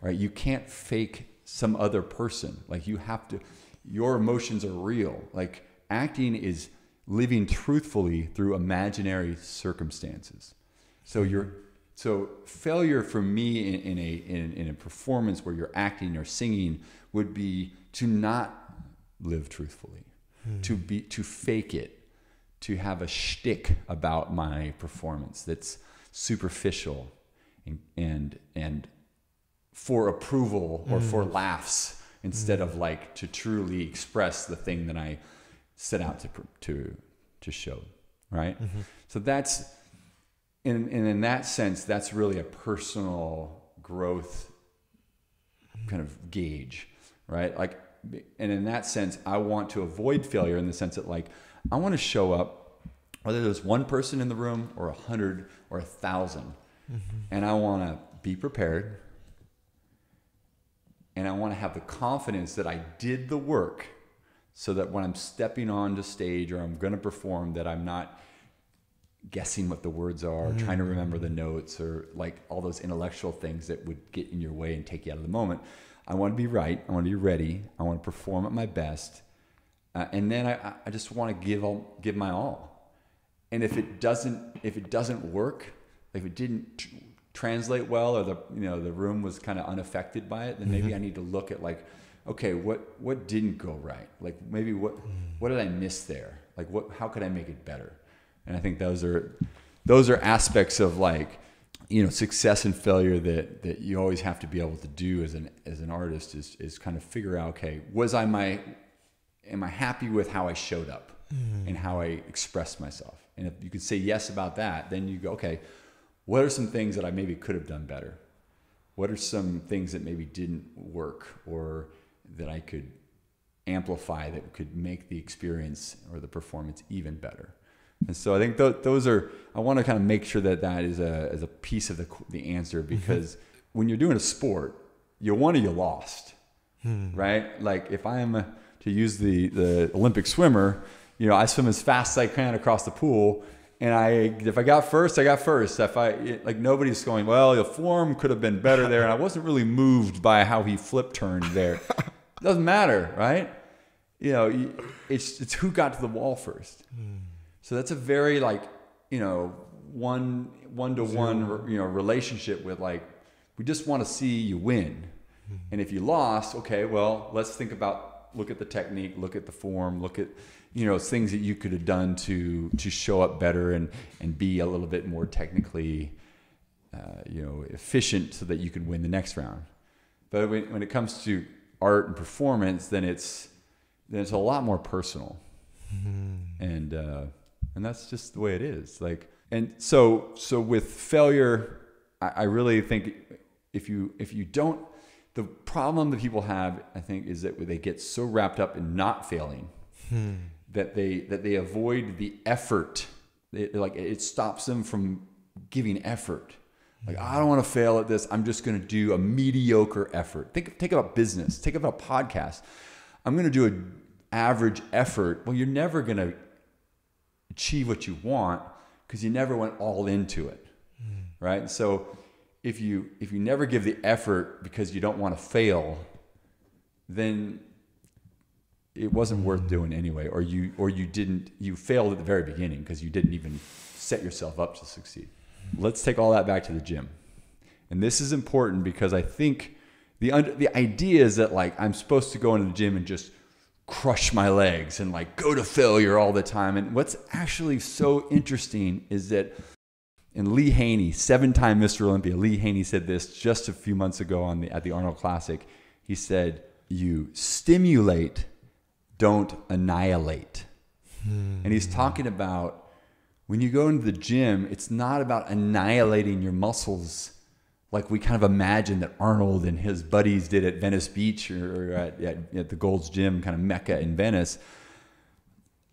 Right? You can't fake some other person. Like you have to your emotions are real. Like acting is living truthfully through imaginary circumstances. So you're so failure for me in, in a in, in a performance where you're acting or singing would be to not live truthfully hmm. to be to fake it, to have a shtick about my performance that's superficial and and, and for approval or mm. for laughs instead mm. of like to truly express the thing that I set out to to to show, right? Mm-hmm. So that's in and in that sense, that's really a personal growth kind of gauge, right? Like and in that sense, I want to avoid failure in the sense that like I want to show up, whether there's one person in the room or a hundred or a 1000 mm-hmm. and I want to be prepared, and I want to have the confidence that I did the work, so that when I'm stepping on the stage or I'm going to perform, that I'm not guessing what the words are, mm-hmm. trying to remember the notes, or like all those intellectual things that would get in your way and take you out of the moment. I want to be right. I want to be ready. I want to perform at my best. Uh, and then I, I just want to give all, give my all. And if it doesn't, if it doesn't work, if it didn't translate well, or the you know the room was kind of unaffected by it, then maybe mm-hmm. I need to look at like, okay, what what didn't go right? Like maybe what what did I miss there? Like what how could I make it better? And I think those are those are aspects of like you know success and failure that that you always have to be able to do as an as an artist is is kind of figure out okay was I my am I happy with how I showed up mm. and how I expressed myself? And if you could say yes about that then you go okay what are some things that I maybe could have done better? What are some things that maybe didn't work or that I could amplify that could make the experience or the performance even better and so I think th- those are, I want to kind of make sure that that is a, is a piece of the, the answer mm-hmm. because when you're doing a sport, you won or you lost, hmm. right? Like if I am, a, to use the, the Olympic swimmer, you know, I swim as fast as I can across the pool. And I, if I got first, I got first. If I, it, like nobody's going, well, the form could have been better there. And I wasn't really moved by how he flip turned there. [LAUGHS] Doesn't matter, right? You know, it's, it's who got to the wall first. Hmm. So that's a very like, you know, one one to one, you know, relationship with like, we just want to see you win. Mm-hmm. And if you lost, okay, well, let's think about look at the technique, look at the form, look at you know things that you could have done to to show up better and and be a little bit more technically uh, you know efficient so that you could win the next round. But when, when it comes to art and performance, then it's then it's a lot more personal and uh, and that's just the way it is. Like, and so so with failure, I, I really think if you if you don't, the problem that people have, I think, is that they get so wrapped up in not failing hmm. that they that they avoid the effort. They, like it stops them from giving effort. Like I don't want to fail at this. I'm just going to do a mediocre effort. Think think about business. Think about a podcast. I'm going to do an average effort. Well, you're never going to achieve what you want because you never went all into it, right? So if you if you never give the effort because you don't want to fail, then it wasn't worth doing anyway, or you or you didn't you failed at the very beginning because you didn't even set yourself up to succeed. Let's take all that back to the gym, and this is important because I think the under, the idea is that like I'm supposed to go into the gym and just crush my legs and like go to failure all the time. And what's actually so interesting is that and Lee Haney, seven-time Mr. Olympia, Lee Haney said this just a few months ago on the at the Arnold Classic. He said, "You stimulate, don't annihilate." And he's hmm. talking about when you go into the gym, it's not about annihilating your muscles like we kind of imagine that Arnold and his buddies did at Venice Beach or at, at, at the Gold's Gym, kind of mecca in Venice.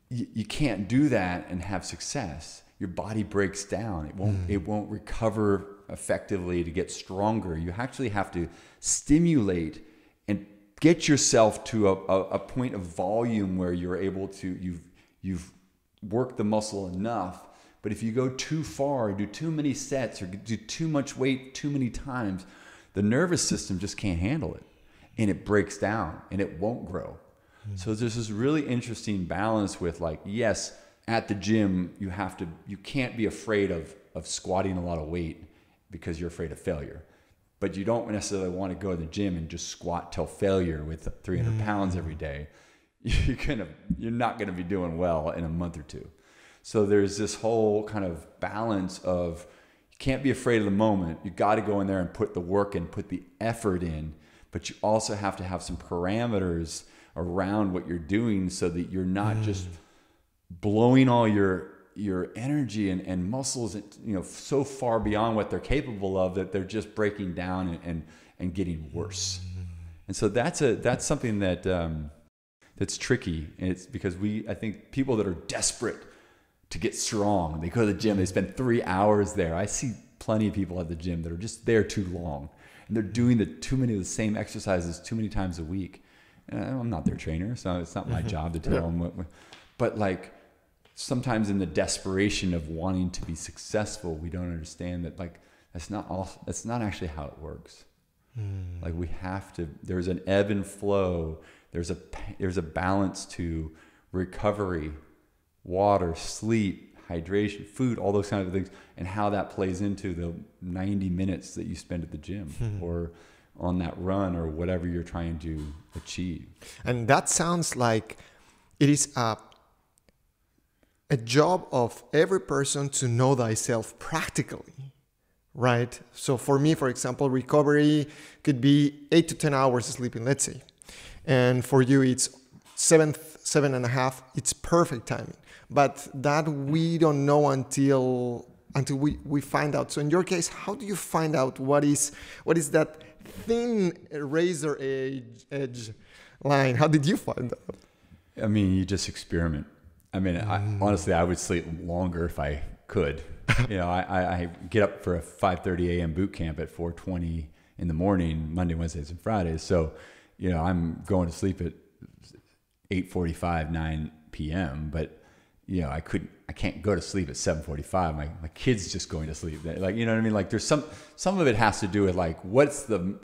You, you can't do that and have success your body breaks down. It won't, mm. it won't recover effectively to get stronger. You actually have to stimulate and get yourself to a, a, a, point of volume where you're able to, you've, you've worked the muscle enough. But if you go too far, do too many sets, or do too much weight too many times, the nervous system just can't handle it. And it breaks down and it won't grow. Mm. So there's this really interesting balance with like, yes, at the gym you have to you can't be afraid of of squatting a lot of weight because you're afraid of failure but you don't necessarily want to go to the gym and just squat till failure with 300 mm. pounds every day [LAUGHS] you're gonna you're not gonna be doing well in a month or two so there's this whole kind of balance of you can't be afraid of the moment. You got to go in there and put the work and put the effort in but you also have to have some parameters around what you're doing so that you're not mm. just blowing all your your energy and, and muscles you know so far beyond what they're capable of that they're just breaking down and and, and getting worse. And so that's a that's something that um, that's tricky. And it's because we i think people that are desperate to get strong they go to the gym they spend three hours there i see plenty of people at the gym that are just there too long and they're doing the too many of the same exercises too many times a week and i'm not their trainer so it's not my mm-hmm. job to tell yeah. them what but like sometimes in the desperation of wanting to be successful, we don't understand that like that's not all that's not actually how it works. Mm. Like we have to there's an ebb and flow. There's a there's a balance to recovery, water, sleep, hydration, food, all those kinds of things, and how that plays into the 90 minutes that you spend at the gym mm. or on that run or whatever you're trying to achieve. And that sounds like it is a a job of every person to know thyself practically right so for me for example recovery could be eight to ten hours of sleeping let's say and for you it's seven seven and a half it's perfect timing but that we don't know until until we, we find out so in your case how do you find out what is what is that thin razor edge, edge line how did you find that i mean you just experiment I mean, mm. I, honestly, I would sleep longer if I could. [LAUGHS] you know, I, I get up for a 5:30 a.m. boot camp at 4:20 in the morning, Monday, Wednesdays, and Fridays. So, you know, I'm going to sleep at 8:45, 9 p.m. But you know, I couldn't, I can't go to sleep at 7:45. My my kid's just going to sleep. Like, you know what I mean? Like, there's some some of it has to do with like what's the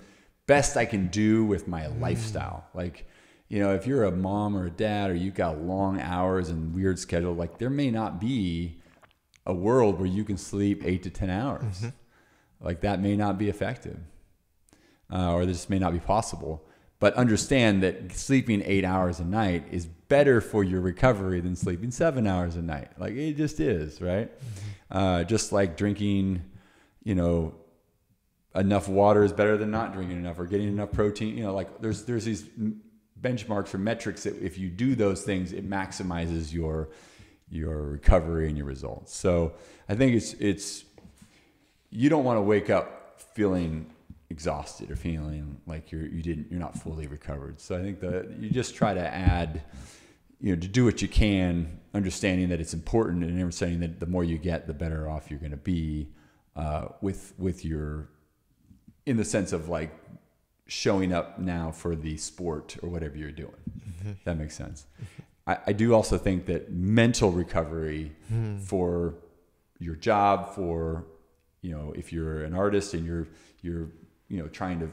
best I can do with my mm. lifestyle. Like, you know, if you're a mom or a dad or you've got long hours and weird schedule, like there may not be a world where you can sleep eight to 10 hours. Mm-hmm. Like that may not be effective uh, or this may not be possible. But understand that sleeping eight hours a night is better for your recovery than sleeping seven hours a night. Like it just is, right? Mm-hmm. Uh, just like drinking, you know, enough water is better than not drinking enough or getting enough protein. You know, like there's there's these benchmarks or metrics that if you do those things, it maximizes your your recovery and your results. So I think it's it's you don't want to wake up feeling exhausted or feeling like you're you didn't you're not fully recovered. So I think that you just try to add you know to do what you can, understanding that it's important and understanding that the more you get, the better off you're going to be uh, with with your in the sense of like showing up now for the sport or whatever you're doing. Mm-hmm. That makes sense. I, I, do also think that mental recovery mm. for your job, for you know, if you're an artist and you're you're you know trying to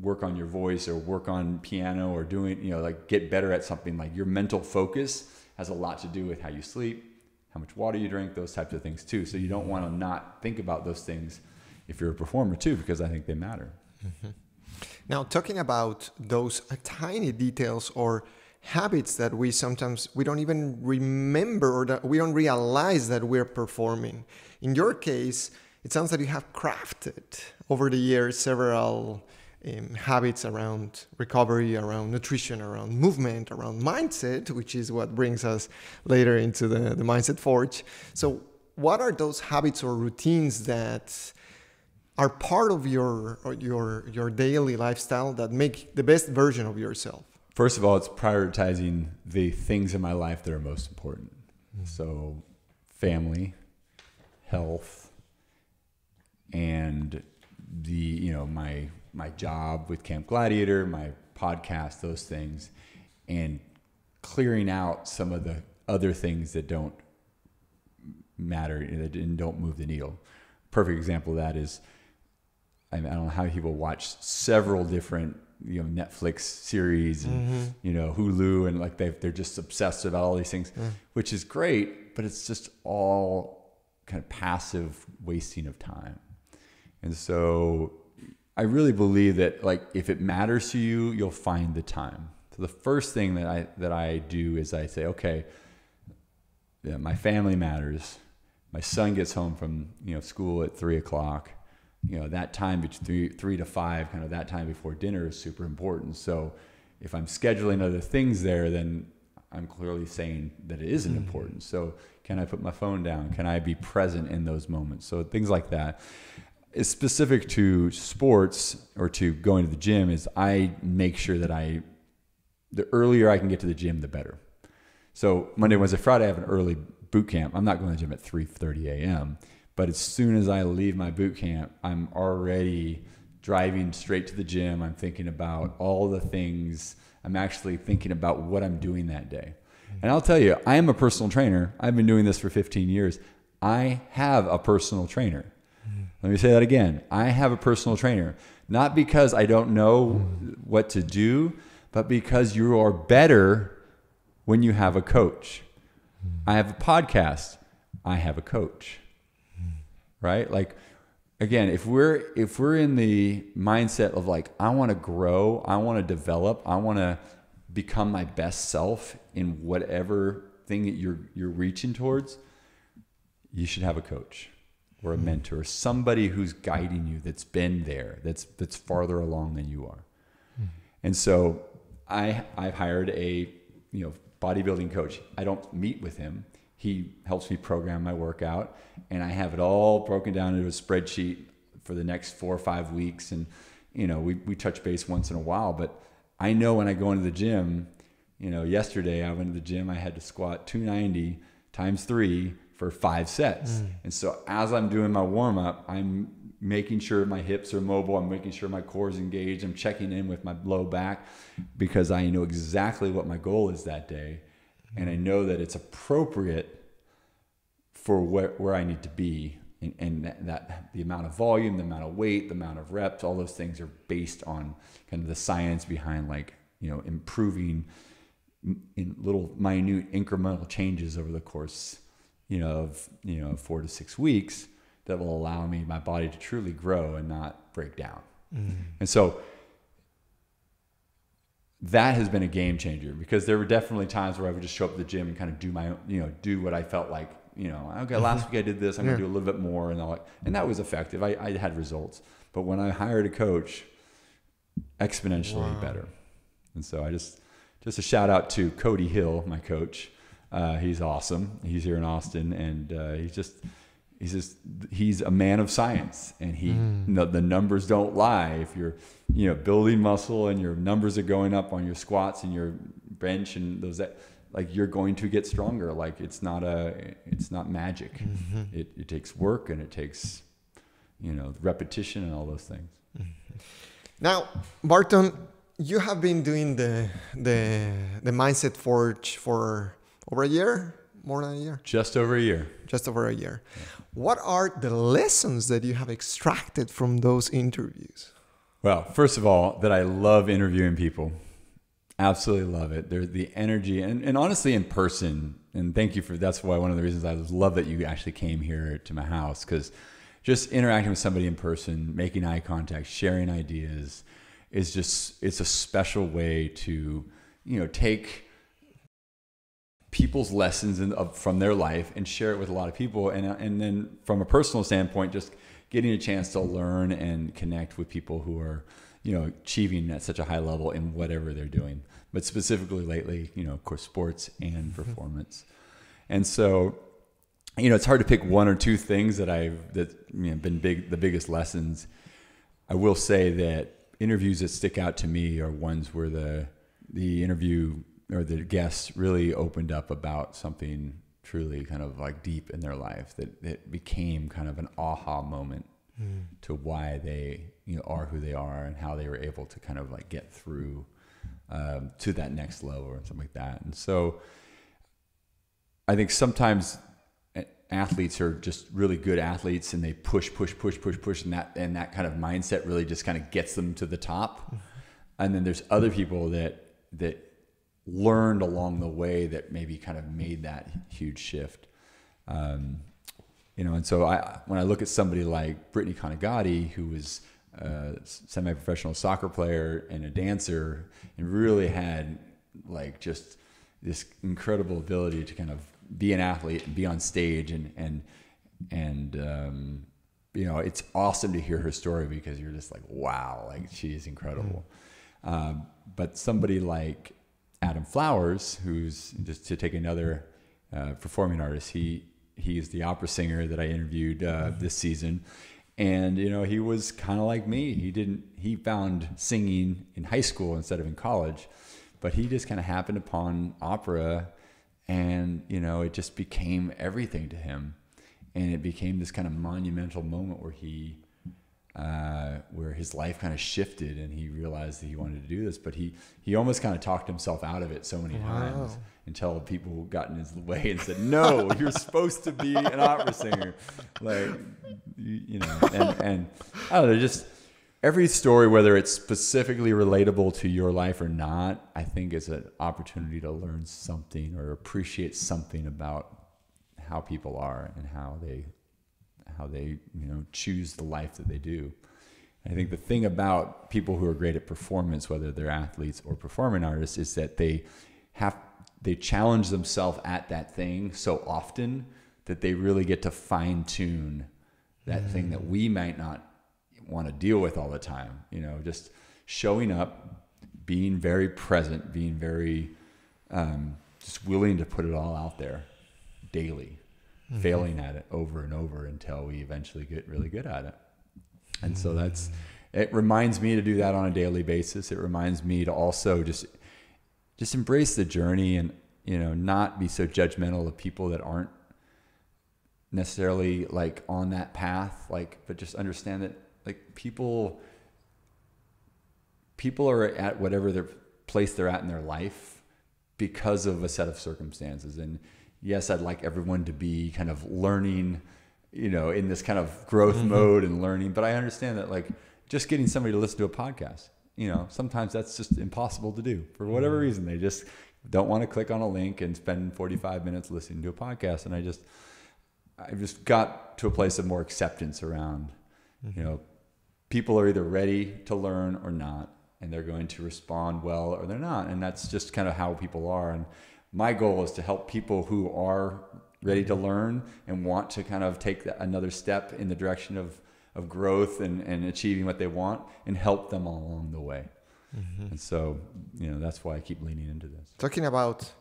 work on your voice or work on piano or doing you know like get better at something like your mental focus has a lot to do with how you sleep how much water you drink those types of things too so you don't want to not think about those things if you're a performer too because i think they matter mm-hmm. Now, talking about those uh, tiny details or habits that we sometimes we don't even remember or that we don't realize that we're performing. In your case, it sounds like you have crafted over the years several um, habits around recovery, around nutrition, around movement, around mindset, which is what brings us later into the, the Mindset Forge. So, what are those habits or routines that are part of your your your daily lifestyle that make the best version of yourself? First of all, it's prioritizing the things in my life that are most important. Mm-hmm. So, family, health, and the you know my my job with Camp Gladiator, my podcast, those things, and clearing out some of the other things that don't matter and don't move the needle. Perfect example of that is I, don't know how people watch several different you know Netflix series and mm-hmm. you know Hulu and like they they're just obsessed about all these things, mm. which is great, but it's just all kind of passive wasting of time. And so I really believe that like if it matters to you, you'll find the time. So the first thing that I that I do is I say, okay, yeah, my family matters. My son gets home from you know school at three o'clock you know that time between three, three to five kind of that time before dinner is super important so if i'm scheduling other things there then i'm clearly saying that it isn't mm-hmm. important so can i put my phone down can i be present in those moments so things like that is specific to sports or to going to the gym is i make sure that i the earlier i can get to the gym the better so monday wednesday friday i have an early boot camp i'm not going to the gym at 3.30 a.m but as soon as I leave my boot camp, I'm already driving straight to the gym. I'm thinking about all the things. I'm actually thinking about what I'm doing that day. And I'll tell you, I am a personal trainer. I've been doing this for 15 years. I have a personal trainer. Let me say that again. I have a personal trainer, not because I don't know what to do, but because you are better when you have a coach. I have a podcast. I have a coach right? Like again, if we're if we're in the mindset of like I want to grow, I want to develop, I want to become my best self in whatever thing that you're you're reaching towards, you should have a coach or a mentor, somebody who's guiding you that's been there, that's that's farther along than you are. And so I I've hired a you know bodybuilding coach. I don't meet with him he helps me program my workout and I have it all broken down into a spreadsheet for the next four or five weeks. And, you know, we, we touch base once in a while, but I know when I go into the gym, you know, yesterday I went to the gym, I had to squat 290 times three for five sets. Mm. And so as I'm doing my warm up, I'm making sure my hips are mobile. I'm making sure my core is engaged. I'm checking in with my low back because I know exactly what my goal is that day and I know that it's appropriate for where, where I need to be. And, and that, that, the amount of volume, the amount of weight, the amount of reps, all those things are based on kind of the science behind like, you know, improving in little minute incremental changes over the course, you know, of, you know, four to six weeks that will allow me, my body to truly grow and not break down. Mm. And so that has been a game changer because there were definitely times where I would just show up at the gym and kind of do my you know, do what I felt like, you know, okay, last mm-hmm. week I did this, I'm yeah. gonna do a little bit more, and all, and that was effective. I, I had results, but when I hired a coach, exponentially wow. better. And so I just just a shout out to Cody Hill, my coach. Uh, he's awesome. He's here in Austin, and uh, he's just he's just he's a man of science, and he Mm. no, the numbers don't lie. If you're you know building muscle and your numbers are going up on your squats and your bench and those that like you're going to get stronger. Like it's not a it's not magic. Mm-hmm. It it takes work and it takes you know repetition and all those things. Now, Barton, you have been doing the the the mindset forge for over a year, more than a year, Just over a year. just over a year. What are the lessons that you have extracted from those interviews? Well, first of all, that I love interviewing people. Absolutely love it. There's the energy and, and honestly in person. And thank you for that's why one of the reasons I love that you actually came here to my house because just interacting with somebody in person, making eye contact, sharing ideas is just it's a special way to, you know, take people's lessons in, of, from their life and share it with a lot of people. And uh, and then from a personal standpoint just getting a chance to learn and connect with people who are you know achieving at such a high level in whatever they're doing. But specifically lately you know of course sports and mm-hmm. performance. And so you know it's hard to pick one or two things that I've that you know been big the biggest lessons. I will say that interviews that stick out to me are ones where the the interview or the guests really opened up about something truly kind of like deep in their life that it became kind of an aha moment to why they you know are who they are and how they were able to kind of like get through um, to that next level or something like that. And so I think sometimes athletes are just really good athletes and they push, push, push, push, push, and that and that kind of mindset really just kind of gets them to the top. And then there's other people that that learned along the way that maybe kind of made that huge shift. Um, you know, and so I when I look at somebody like Brittany Conagati, who was a semi-professional soccer player and a dancer, and really had like just this incredible ability to kind of be an athlete and be on stage and and and um, you know it's awesome to hear her story because you're just like wow like she is incredible um, but somebody like adam flowers who's just to take another uh, performing artist he he's the opera singer that i interviewed uh, this season. And you know he was kind of like me. He didn't he found singing in high school instead of in college but he just kind of happened upon opera and you know it just became everything to him. And it became this kind of monumental moment where he uh, where his life kind of shifted and he realized that he wanted to do this but he he almost kind of talked himself out of it so many times until people got in his way and said no you're supposed to be an opera singer. Like you, you know and and I don't know just every story whether it's specifically relatable to your life or not I think is an opportunity to learn something or appreciate something about how people are and how they how they you know choose the life that they do. I think the thing about people who are great at performance, whether they're athletes or performing artists, is that they have they challenge themselves at that thing so often that they really get to fine tune that thing that we might not want to deal with all the time. You know, just showing up, being very present, being very um, just willing to put it all out there daily, Mm-hmm. failing at it over and over until we eventually get really good at it. And so that's mm. it reminds me to do that on a daily basis. It reminds me to also just just embrace the journey and you know not be so judgmental of people that aren't necessarily like on that path like but just understand that like people people are at whatever their place they're at in their life because of a set of circumstances and yes i'd like everyone to be kind of learning you know in this kind of growth mm-hmm. mode and learning but i understand that like just getting somebody to listen to a podcast you know sometimes that's just impossible to do for whatever mm-hmm. reason. They just don't want to click on a link and spend 45 minutes listening to a podcast and i just i've just got to a place of more acceptance around you mm-hmm. know people are either ready to learn or not and they're going to respond well or they're not and that's just kind of how people are and my goal is to help people who are ready to learn and want to kind of take another step in the direction of, of growth and, and achieving what they want and help them along the way mm-hmm. And so, you know, that's why I keep leaning into this. Talking about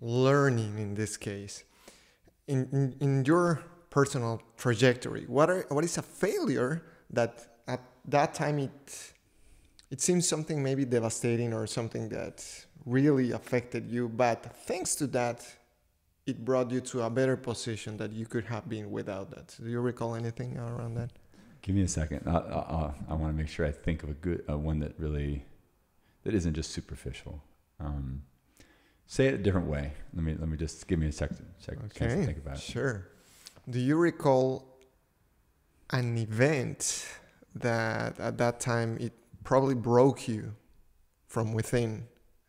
learning in this case, in, in, in your personal trajectory, what, are, what is a failure that at that time it, it seems something maybe devastating or something that really affected you, but thanks to that, it brought you to a better position that you could have been without that. Do you recall anything around that? Give me a second. I, I, I want to make sure I think of a good uh, one that really that isn't just superficial. Um, say it a different way. Let me let me just give me a second. second chance to Okay, think about it. sure. Do you recall an event that at that time it probably broke you from within,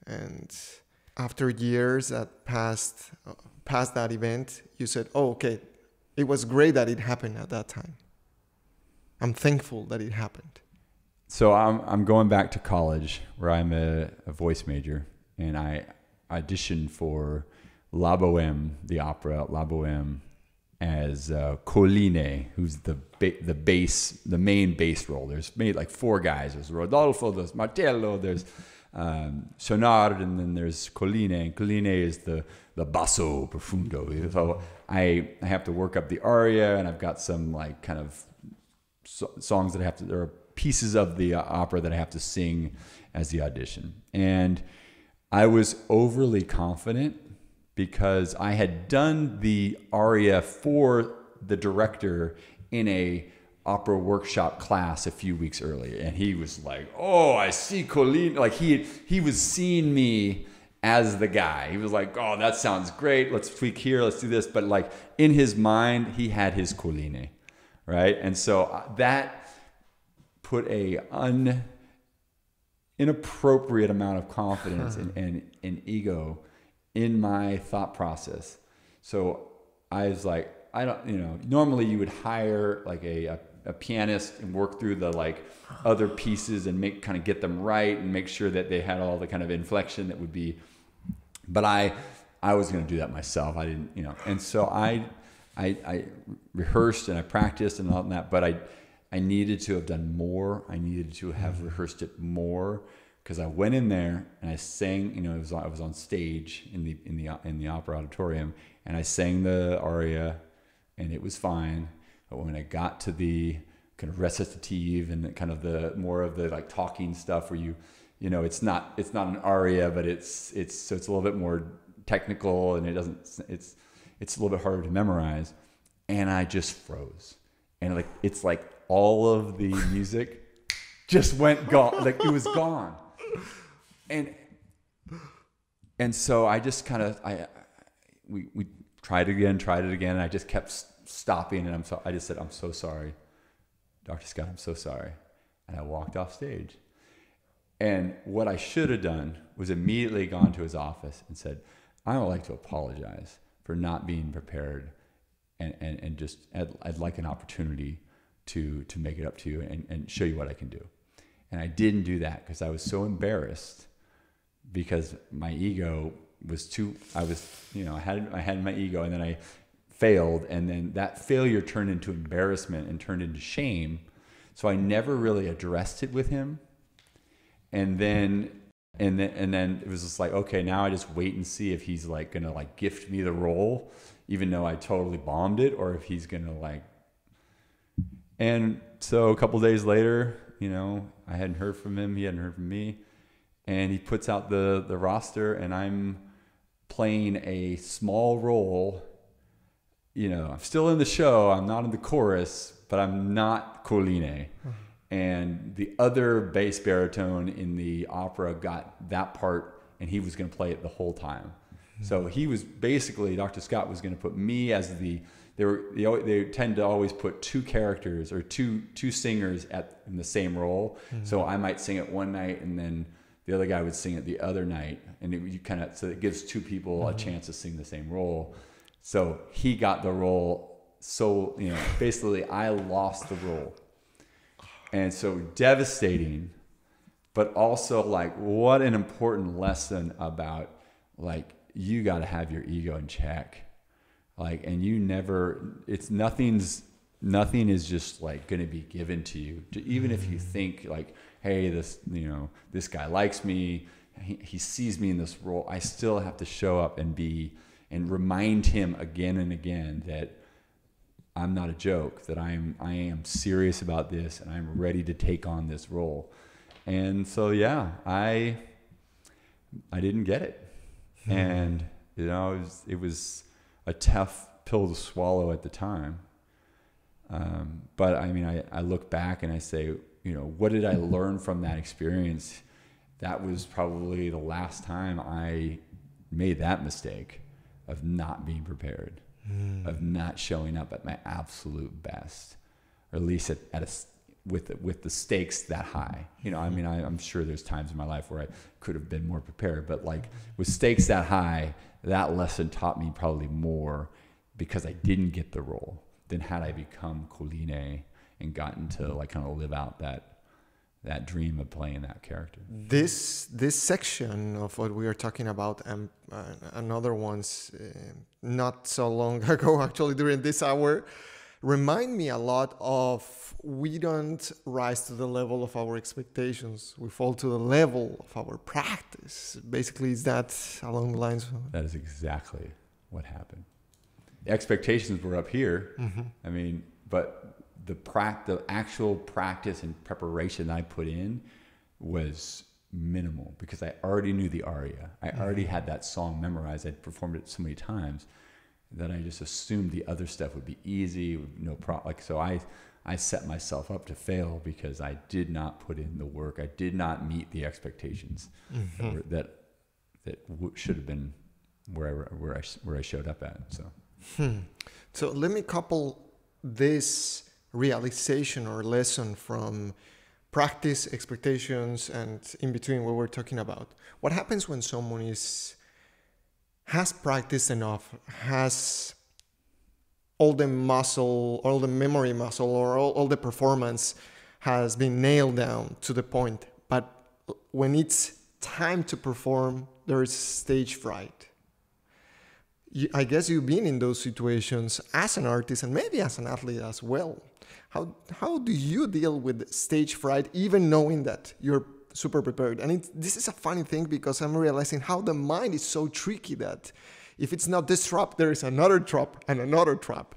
and after years that passed past that event, you said, "Oh, okay, it was great that it happened at that time. I'm thankful that it happened." So I'm I'm going back to college where I'm a, a voice major, and I auditioned for La Boheme, the opera La Boheme, as uh, Colline, who's the ba- the bass, the main bass role. There's made like four guys. There's Rodolfo, there's Marcello, there's um, Schaunard, and then there's Colline. And Colline is the the basso profundo. So I I have to work up the aria, and I've got some like kind of so- songs that I have to. There are pieces of the uh, opera that I have to sing as the audition, and I was overly confident because I had done the aria for the director in a opera workshop class a few weeks earlier, and he was like, "Oh, I see Colline." Like he he was seeing me as the guy. He was like, "Oh, that sounds great. Let's tweak here. Let's do this." But like in his mind, he had his Colline, right? And so uh, that put a un inappropriate amount of confidence and, and, and ego in my thought process. So I was like, I don't, you know, normally you would hire like a, a, a pianist and work through the like other pieces and make kind of get them right and make sure that they had all the kind of inflection that would be, but I, I was going to do that myself. I didn't, you know, and so I, I, I rehearsed and I practiced and all that, but I, I needed to have done more. I needed to have rehearsed it more because I went in there and I sang. You know, it was I was on stage in the in the in the opera auditorium, and I sang the aria, and it was fine. But when I got to the kind of recitative and kind of the more of the like talking stuff, where you, you know, it's not it's not an aria, but it's it's so it's a little bit more technical and it doesn't it's it's a little bit harder to memorize, and I just froze, and like it's like all of the [LAUGHS] music just went gone, like it was gone, and and so I just kind of I we we tried it again, tried it again, and I just kept stopping, and I'm so I just said I'm so sorry, Dr. Scott, I'm so sorry, and I walked off stage. And what I should have done was immediately gone to his office and said, I would like to apologize for not being prepared and, and, and just I'd, I'd like an opportunity to, to make it up to you and, and show you what I can do. And I didn't do that because I was so embarrassed because my ego was too, I was, you know, I had, I had my ego and then I failed. And then that failure turned into embarrassment and turned into shame. So I never really addressed it with him and then and then and then it was just like okay now i just wait and see if he's like gonna like gift me the role even though i totally bombed it or if he's gonna like and so a couple days later you know i hadn't heard from him he hadn't heard from me and he puts out the the roster and i'm playing a small role you know i'm still in the show i'm not in the chorus but i'm not colline. And the other bass baritone in the opera got that part and he was going to play it the whole time. So he was basically dr scott was going to put me as the they were they, they tend to always put two characters or two two singers at in the same role. So i might sing it one night and then the other guy would sing it the other night. And it, you kind of so it gives two people a mm-hmm. chance to sing the same role so he got the role so you know basically i lost the role and so devastating but also like what an important lesson about like you got to have your ego in check like and you never it's nothing's nothing is just like going to be given to you. Even if you think like, hey, this you know this guy likes me, he, he sees me in this role. I still have to show up and be and remind him again and again that I'm not a joke. That I'm I am serious about this and I'm ready to take on this role. And so yeah, I I didn't get it, Hmm. and you know it was, it was a tough pill to swallow at the time. Um, but I mean, I, I look back and I say, you know, what did I [LAUGHS] learn from that experience? That was probably the last time I made that mistake of not being prepared, hmm. of not showing up at my absolute best, or at least at, at a with with the stakes that high. You know, I mean, I, I'm sure there's times in my life where I could have been more prepared, but like with stakes that high, that lesson taught me probably more because I didn't get the role than had I become Colline and gotten to like kind of live out that that dream of playing that character. This this section of what we are talking about and uh, another ones uh, not so long [LAUGHS] ago actually during this hour remind me a lot of we don't rise to the level of our expectations we fall to the level of our practice basically is that along the lines of That is exactly what happened. The expectations were up here. I mean, but the prac- the actual practice and preparation I put in was minimal because I already knew the aria. I mm-hmm. already had that song memorized. I'd performed it so many times that I just assumed the other stuff would be easy, no problem. Like so, I I set myself up to fail because I did not put in the work. I did not meet the expectations mm-hmm. that were, that that w- should have been where I, where I where I showed up at. So hmm. So let me couple this realization or lesson from practice, expectations, and in between what we're talking about. What happens when someone is has practiced enough, has all the muscle, all the memory muscle, or all, all the performance has been nailed down to the point, but when it's time to perform, there is stage fright I guess you've been in those situations as an artist and maybe as an athlete as well. How how do you deal with stage fright, even knowing that you're super prepared? And it, this is a funny thing because I'm realizing how the mind is so tricky that if it's not this trap, there is another trap and another trap.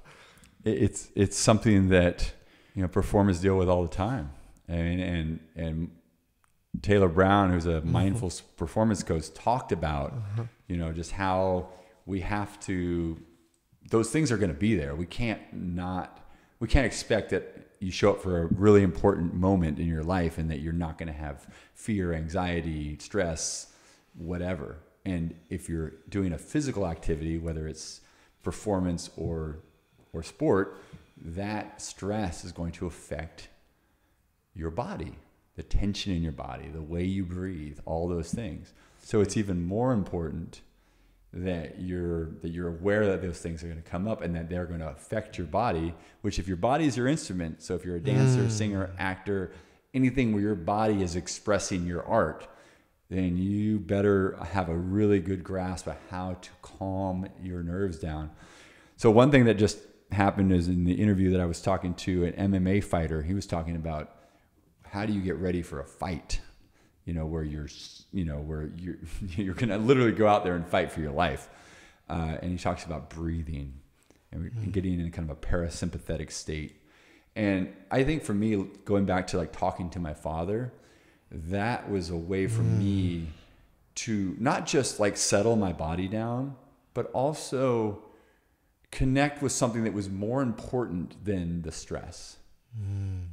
it's it's something that you know performers deal with all the time, and and and Taylor Brown, who's a mm-hmm. mindful s- performance coach, talked about uh-huh. you know just how we have to those things are going to be there. We can't not we can't expect that you show up for a really important moment in your life and that you're not going to have fear, anxiety, stress, whatever. And if you're doing a physical activity, whether it's performance or or sport, that stress is going to affect your body, the tension in your body, the way you breathe, all those things. So it's even more important that you're that you're aware that those things are going to come up and that they're going to affect your body which if your body is your instrument so if you're a dancer mm. singer actor anything where your body is expressing your art then you better have a really good grasp of how to calm your nerves down. So one thing that just happened is in the interview that I was talking to an MMA fighter he was talking about how do you get ready for a fight you know where you're you know where you're [LAUGHS] you're gonna literally go out there and fight for your life. Uh, and he talks about breathing and and mm. getting in kind of a parasympathetic state. And i think for me going back to like talking to my father that was a way for me mm. to not just like settle my body down but also connect with something that was more important than the stress mm.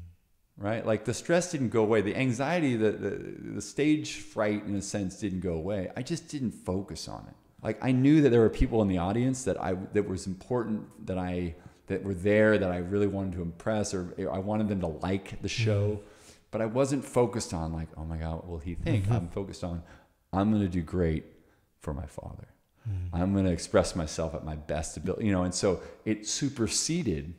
Right? Like the stress didn't go away, the anxiety, the, the the stage fright in a sense didn't go away. I just didn't focus on it. Like I knew that there were people in the audience that I that was important that I that were there that I really wanted to impress or I wanted them to like the show, mm-hmm. but I wasn't focused on like, oh my god, what will he think? Mm-hmm. I'm focused on I'm going to do great for my father. Mm-hmm. I'm going to express myself at my best ability, you know, and so it superseded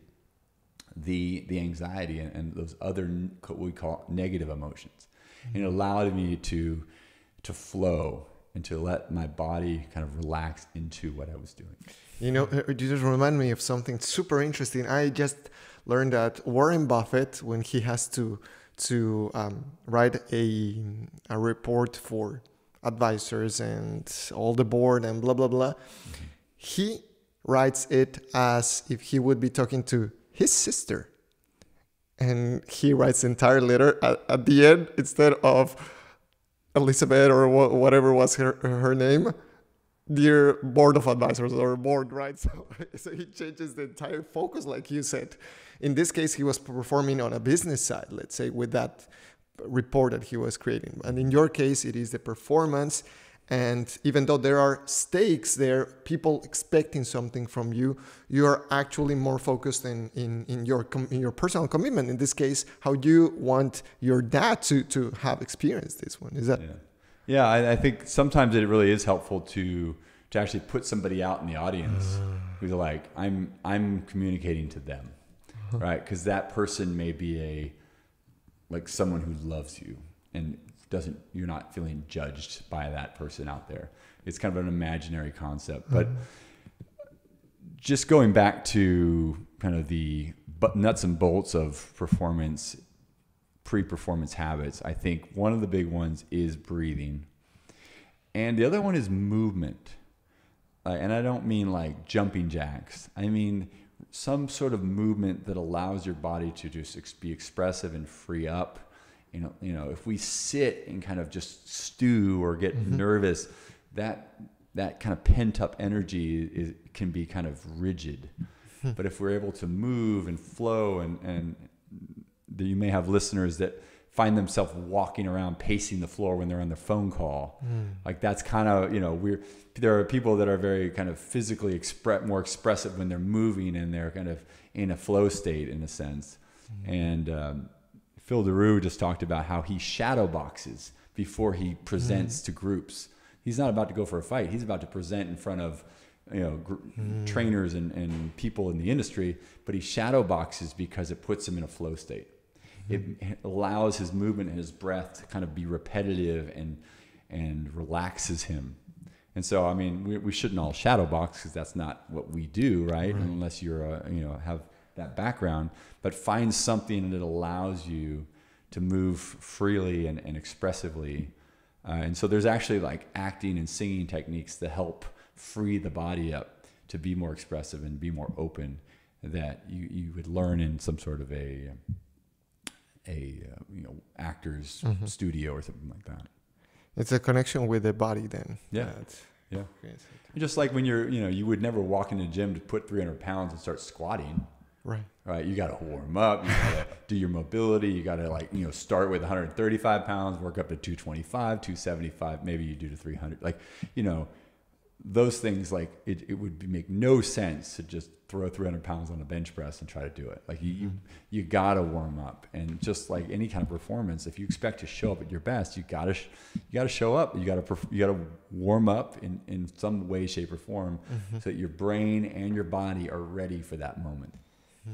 the the anxiety and, and those other what we call negative emotions and it allowed me to to flow and to let my body kind of relax into what I was doing. You know, uh, you just remind me of something super interesting. I just learned that Warren Buffett, when he has to to um, write a a report for advisors and all the board and blah blah blah, mm-hmm. he writes it as if he would be talking to his sister, and he writes the entire letter at, at the end instead of Elizabeth or wh- whatever was her her name dear board of advisors or board, right? [LAUGHS] So, so he changes the entire focus, like you said. In this case, he was performing on a business side, let's say, with that report that he was creating. And in your case, it is the performance. And even though there are stakes there, people expecting something from you, you are actually more focused in, in, in, your, in your personal commitment. In this case, how you want your dad to, to have experienced this one. Is that? Yeah. Yeah, I, I, think sometimes it really is helpful to to actually put somebody out in the audience who's like, I'm I'm communicating to them, uh-huh. right? Because that person may be a like someone who loves you and doesn't you're not feeling judged by that person out there. It's kind of an imaginary concept, but uh-huh. just going back to kind of the nuts and bolts of performance pre-performance habits, I think one of the big ones is breathing, and the other one is movement. Uh, and I don't mean like jumping jacks. I mean some sort of movement that allows your body to just be expressive and free up. You know, you know, if we sit and kind of just stew or get mm-hmm. nervous, that that kind of pent up energy is, can be kind of rigid. Hmm. but if we're able to move and flow and, and you may have listeners that find themselves walking around pacing the floor when they're on their phone call mm. like that's kind of you know we're there are people that are very kind of physically express more expressive when they're moving and they're kind of in a flow state in a sense mm. and um, phil daru just talked about how he shadow boxes before he presents mm. to groups he's not about to go for a fight he's about to present in front of you know gr- mm. trainers and, and people in the industry but he shadow boxes because it puts him in a flow state it allows his movement and his breath to kind of be repetitive and and relaxes him. And so, I mean, we, we shouldn't all shadow box because that's not what we do, right? right. Unless you're, a, you know, have that background. But find something that allows you to move freely and, and expressively. Uh, and so, there's actually like acting and singing techniques to help free the body up to be more expressive and be more open that you, you would learn in some sort of a a uh, you know actor's mm-hmm. studio or something like that. It's a connection with the body then. Yeah. yeah. Just like when you're, you know, you would never walk in the gym to put 300 pounds and start squatting. Right. Right. You got to warm up. You got to [LAUGHS] do your mobility. You got to like, you know, start with 135 pounds, work up to 225, 275. Maybe you do to 300. Like, you know, those things like it, it would make no sense to just throw 300 pounds on a bench press and try to do it like you you, mm-hmm. you gotta warm up and just like any kind of performance if you expect to show up at your best you gotta sh- you gotta show up you gotta you gotta warm up in in some way shape or form mm-hmm. so that your brain and your body are ready for that moment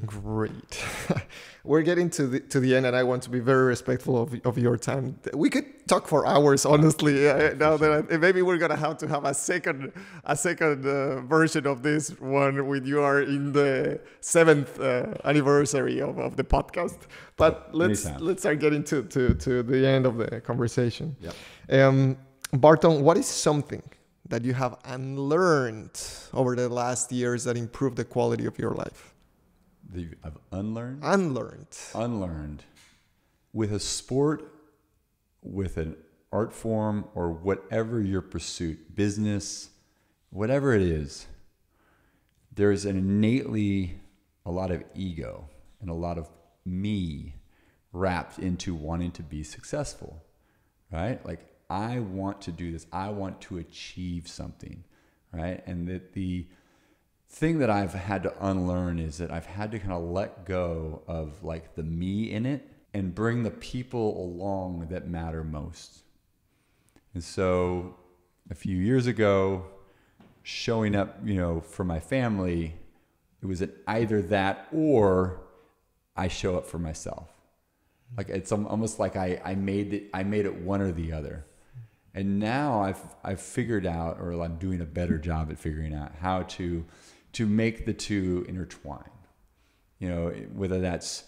Great. [LAUGHS] We're getting to the to the end, and I want to be very respectful of, of your time. We could talk for hours, honestly. Uh, [LAUGHS] now that I, maybe we're gonna have to have a second a second uh, version of this one when you are in the seventh uh, anniversary of, of the podcast. But let's Anytime. let's start getting to, to to the end of the conversation. Yeah. Um, Barton, what is something that you have unlearned over the last years that improved the quality of your life? I've unlearned? Unlearned. Unlearned. With a sport, with an art form, or whatever your pursuit, business, whatever it is, there's an innately a lot of ego and a lot of me wrapped into wanting to be successful, right? Like, I want to do this, I want to achieve something, right? And that the thing that I've had to unlearn is that I've had to kind of let go of like the me in it and bring the people along that matter most. And so a few years ago, showing up, you know, for my family, it was an either that or I show up for myself. Like it's almost like I, I made it I made it one or the other. And now I've I've figured out, or I'm doing a better job at figuring out how to to make the two intertwine. You know, whether that's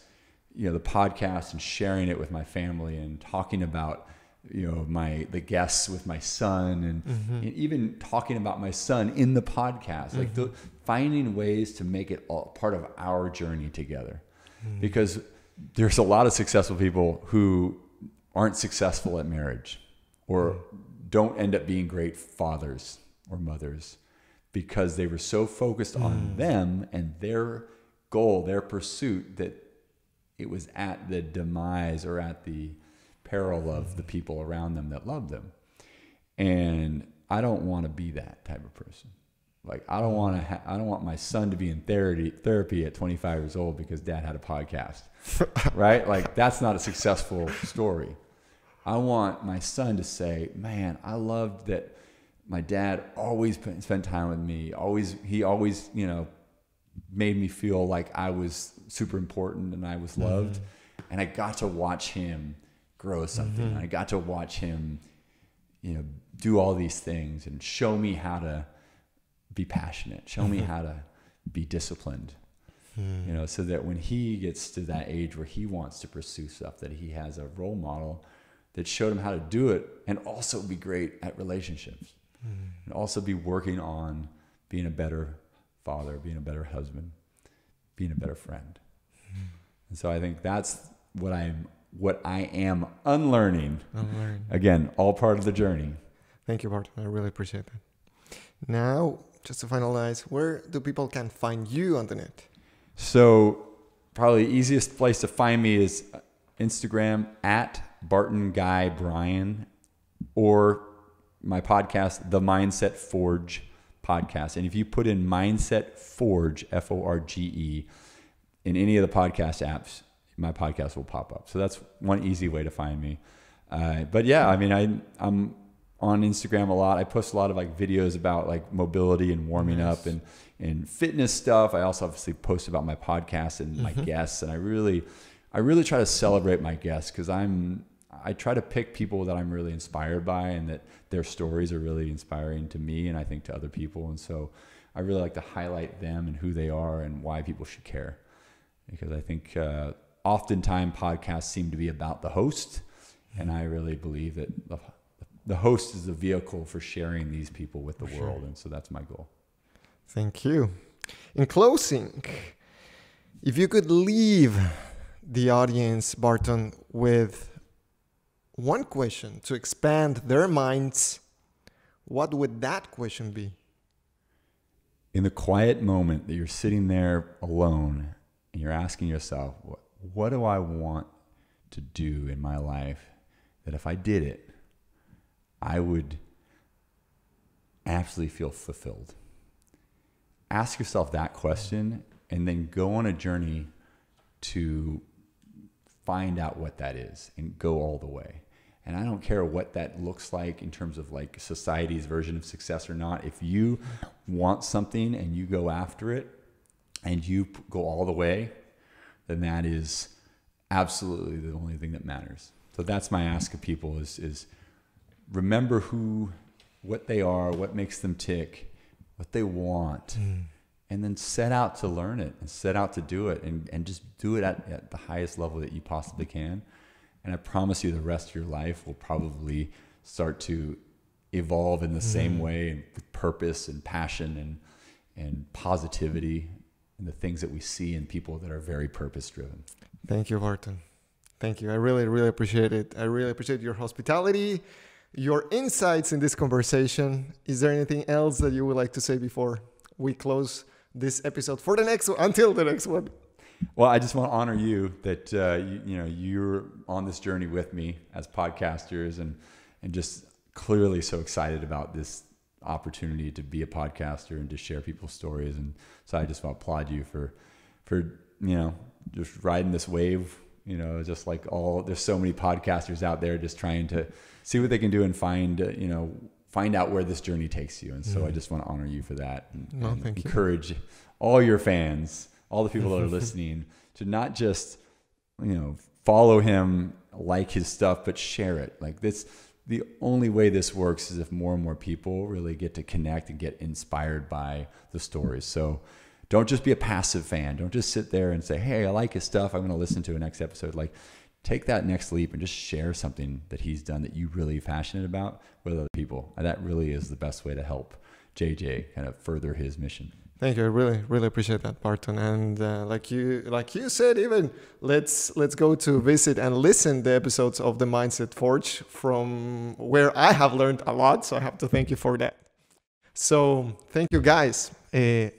you know the podcast and sharing it with my family and talking about you know my the guests with my son and, mm-hmm. and even talking about my son in the podcast mm-hmm. like the, finding ways to make it all part of our journey together mm-hmm. because there's a lot of successful people who aren't successful at marriage or mm. don't end up being great fathers or mothers because they were so focused mm. on them and their goal, their pursuit, that it was at the demise or at the peril of the people around them that loved them. And I don't want to be that type of person. Like I don't want to. Ha- I don't want my son to be in therapy therapy at 25 years old because dad had a podcast, [LAUGHS] right? Like that's not a successful story. I want my son to say, "Man, I loved that my dad always spent time with me. Always, he always, you know, made me feel like I was super important and I was mm-hmm. loved, mm-hmm. and I got to watch him grow something. Mm-hmm. I got to watch him, you know, do all these things and show me how to be passionate. Show me mm-hmm. how to be disciplined." You know, so that when he gets to that age where he wants to pursue stuff, that he has a role model that showed him how to do it and also be great at relationships mm. and also be working on being a better father, being a better husband, being a better friend. Mm. And so I think that's what I'm what I am unlearning. Unlearn. Again, all part of the journey. Thank you, Bart. I really appreciate that. Now, just to finalize, where do people can find you on the net? So, probably the easiest place to find me is Instagram at Barton Guy Bryan or my podcast, The Mindset Forge podcast. And if you put in Mindset Forge, F O R G E, in any of the podcast apps, my podcast will pop up. So that's one easy way to find me. Uh, but yeah, I mean, I, I'm on Instagram a lot. I post a lot of like videos about like mobility and warming nice. up and, and fitness stuff. I also obviously post about my podcast and my mm-hmm. guests. And I really, I really try to celebrate my guests because I'm I try to pick people that I'm really inspired by and that their stories are really inspiring to me and I think to other people. And so I really like to highlight them and who they are and why people should care. Because I think uh, oftentimes podcasts seem to be about the host. And I really believe that the, the host is the vehicle for sharing these people with the world. And so that's my goal. Thank you. In closing, if you could leave the audience, Barton, with one question to expand their minds, what would that question be? In the quiet moment that you're sitting there alone and you're asking yourself, what, what do I want to do in my life that if I did it, I would absolutely feel fulfilled? Ask yourself that question and then go on a journey to find out what that is and go all the way. And I don't care what that looks like in terms of like society's version of success or not. If you want something and you go after it and you go all the way, then that is absolutely the only thing that matters. So that's my ask of people is, is remember who, what they are, what makes them tick, what they want. Mm and then set out to learn it and set out to do it and, and just do it at, at the highest level that you possibly can. And I promise you, the rest of your life will probably start to evolve in the mm same way and with purpose and passion and, and positivity and the things that we see in people that are very purpose driven. Thank you, Barton. Thank you. I really, really appreciate it. I really appreciate your hospitality, your insights in this conversation. Is there anything else that you would like to say before we close this episode for the next one, until the next one. Well, I just want to honor you that uh, you, you know you're on this journey with me as podcasters, and and just clearly so excited about this opportunity to be a podcaster and to share people's stories. And so I just want to applaud you for for you know just riding this wave. You know, just like all there's so many podcasters out there just trying to see what they can do and find uh, you know find out where this journey takes you. And so mm. I just want to honor you for that and, and encourage you. all your fans, all the people that are [LAUGHS] listening to not just, you know, follow him, like his stuff, but share it. Like this, the only way this works is if more and more people really get to connect and get inspired by the stories. So don't just be a passive fan. Don't just sit there and say, "Hey, I like his stuff. I'm going to listen to a next episode." Like take that next leap and just share something that he's done that you really passionate about with other people. And that really is the best way to help JJ kind of further his mission. Thank you. I really, really appreciate that, Barton. And uh, like you, like you said, even let's let's go to visit and listen the episodes of the Mindset Forge from where I have learned a lot. So I have to thank you for that. So thank you, guys. Uh,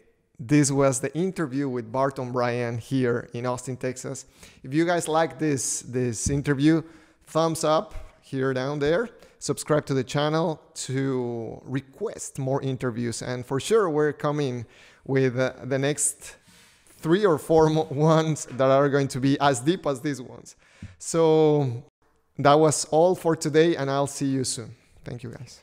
this was the interview with Barton Bryan here in Austin, Texas. If you guys like this this interview, thumbs up here down there subscribe to the channel to request more interviews. And for sure, we're coming with uh, the next three or four ones that are going to be as deep as these ones. So that was all for today, and I'll see you soon. Thank you, guys.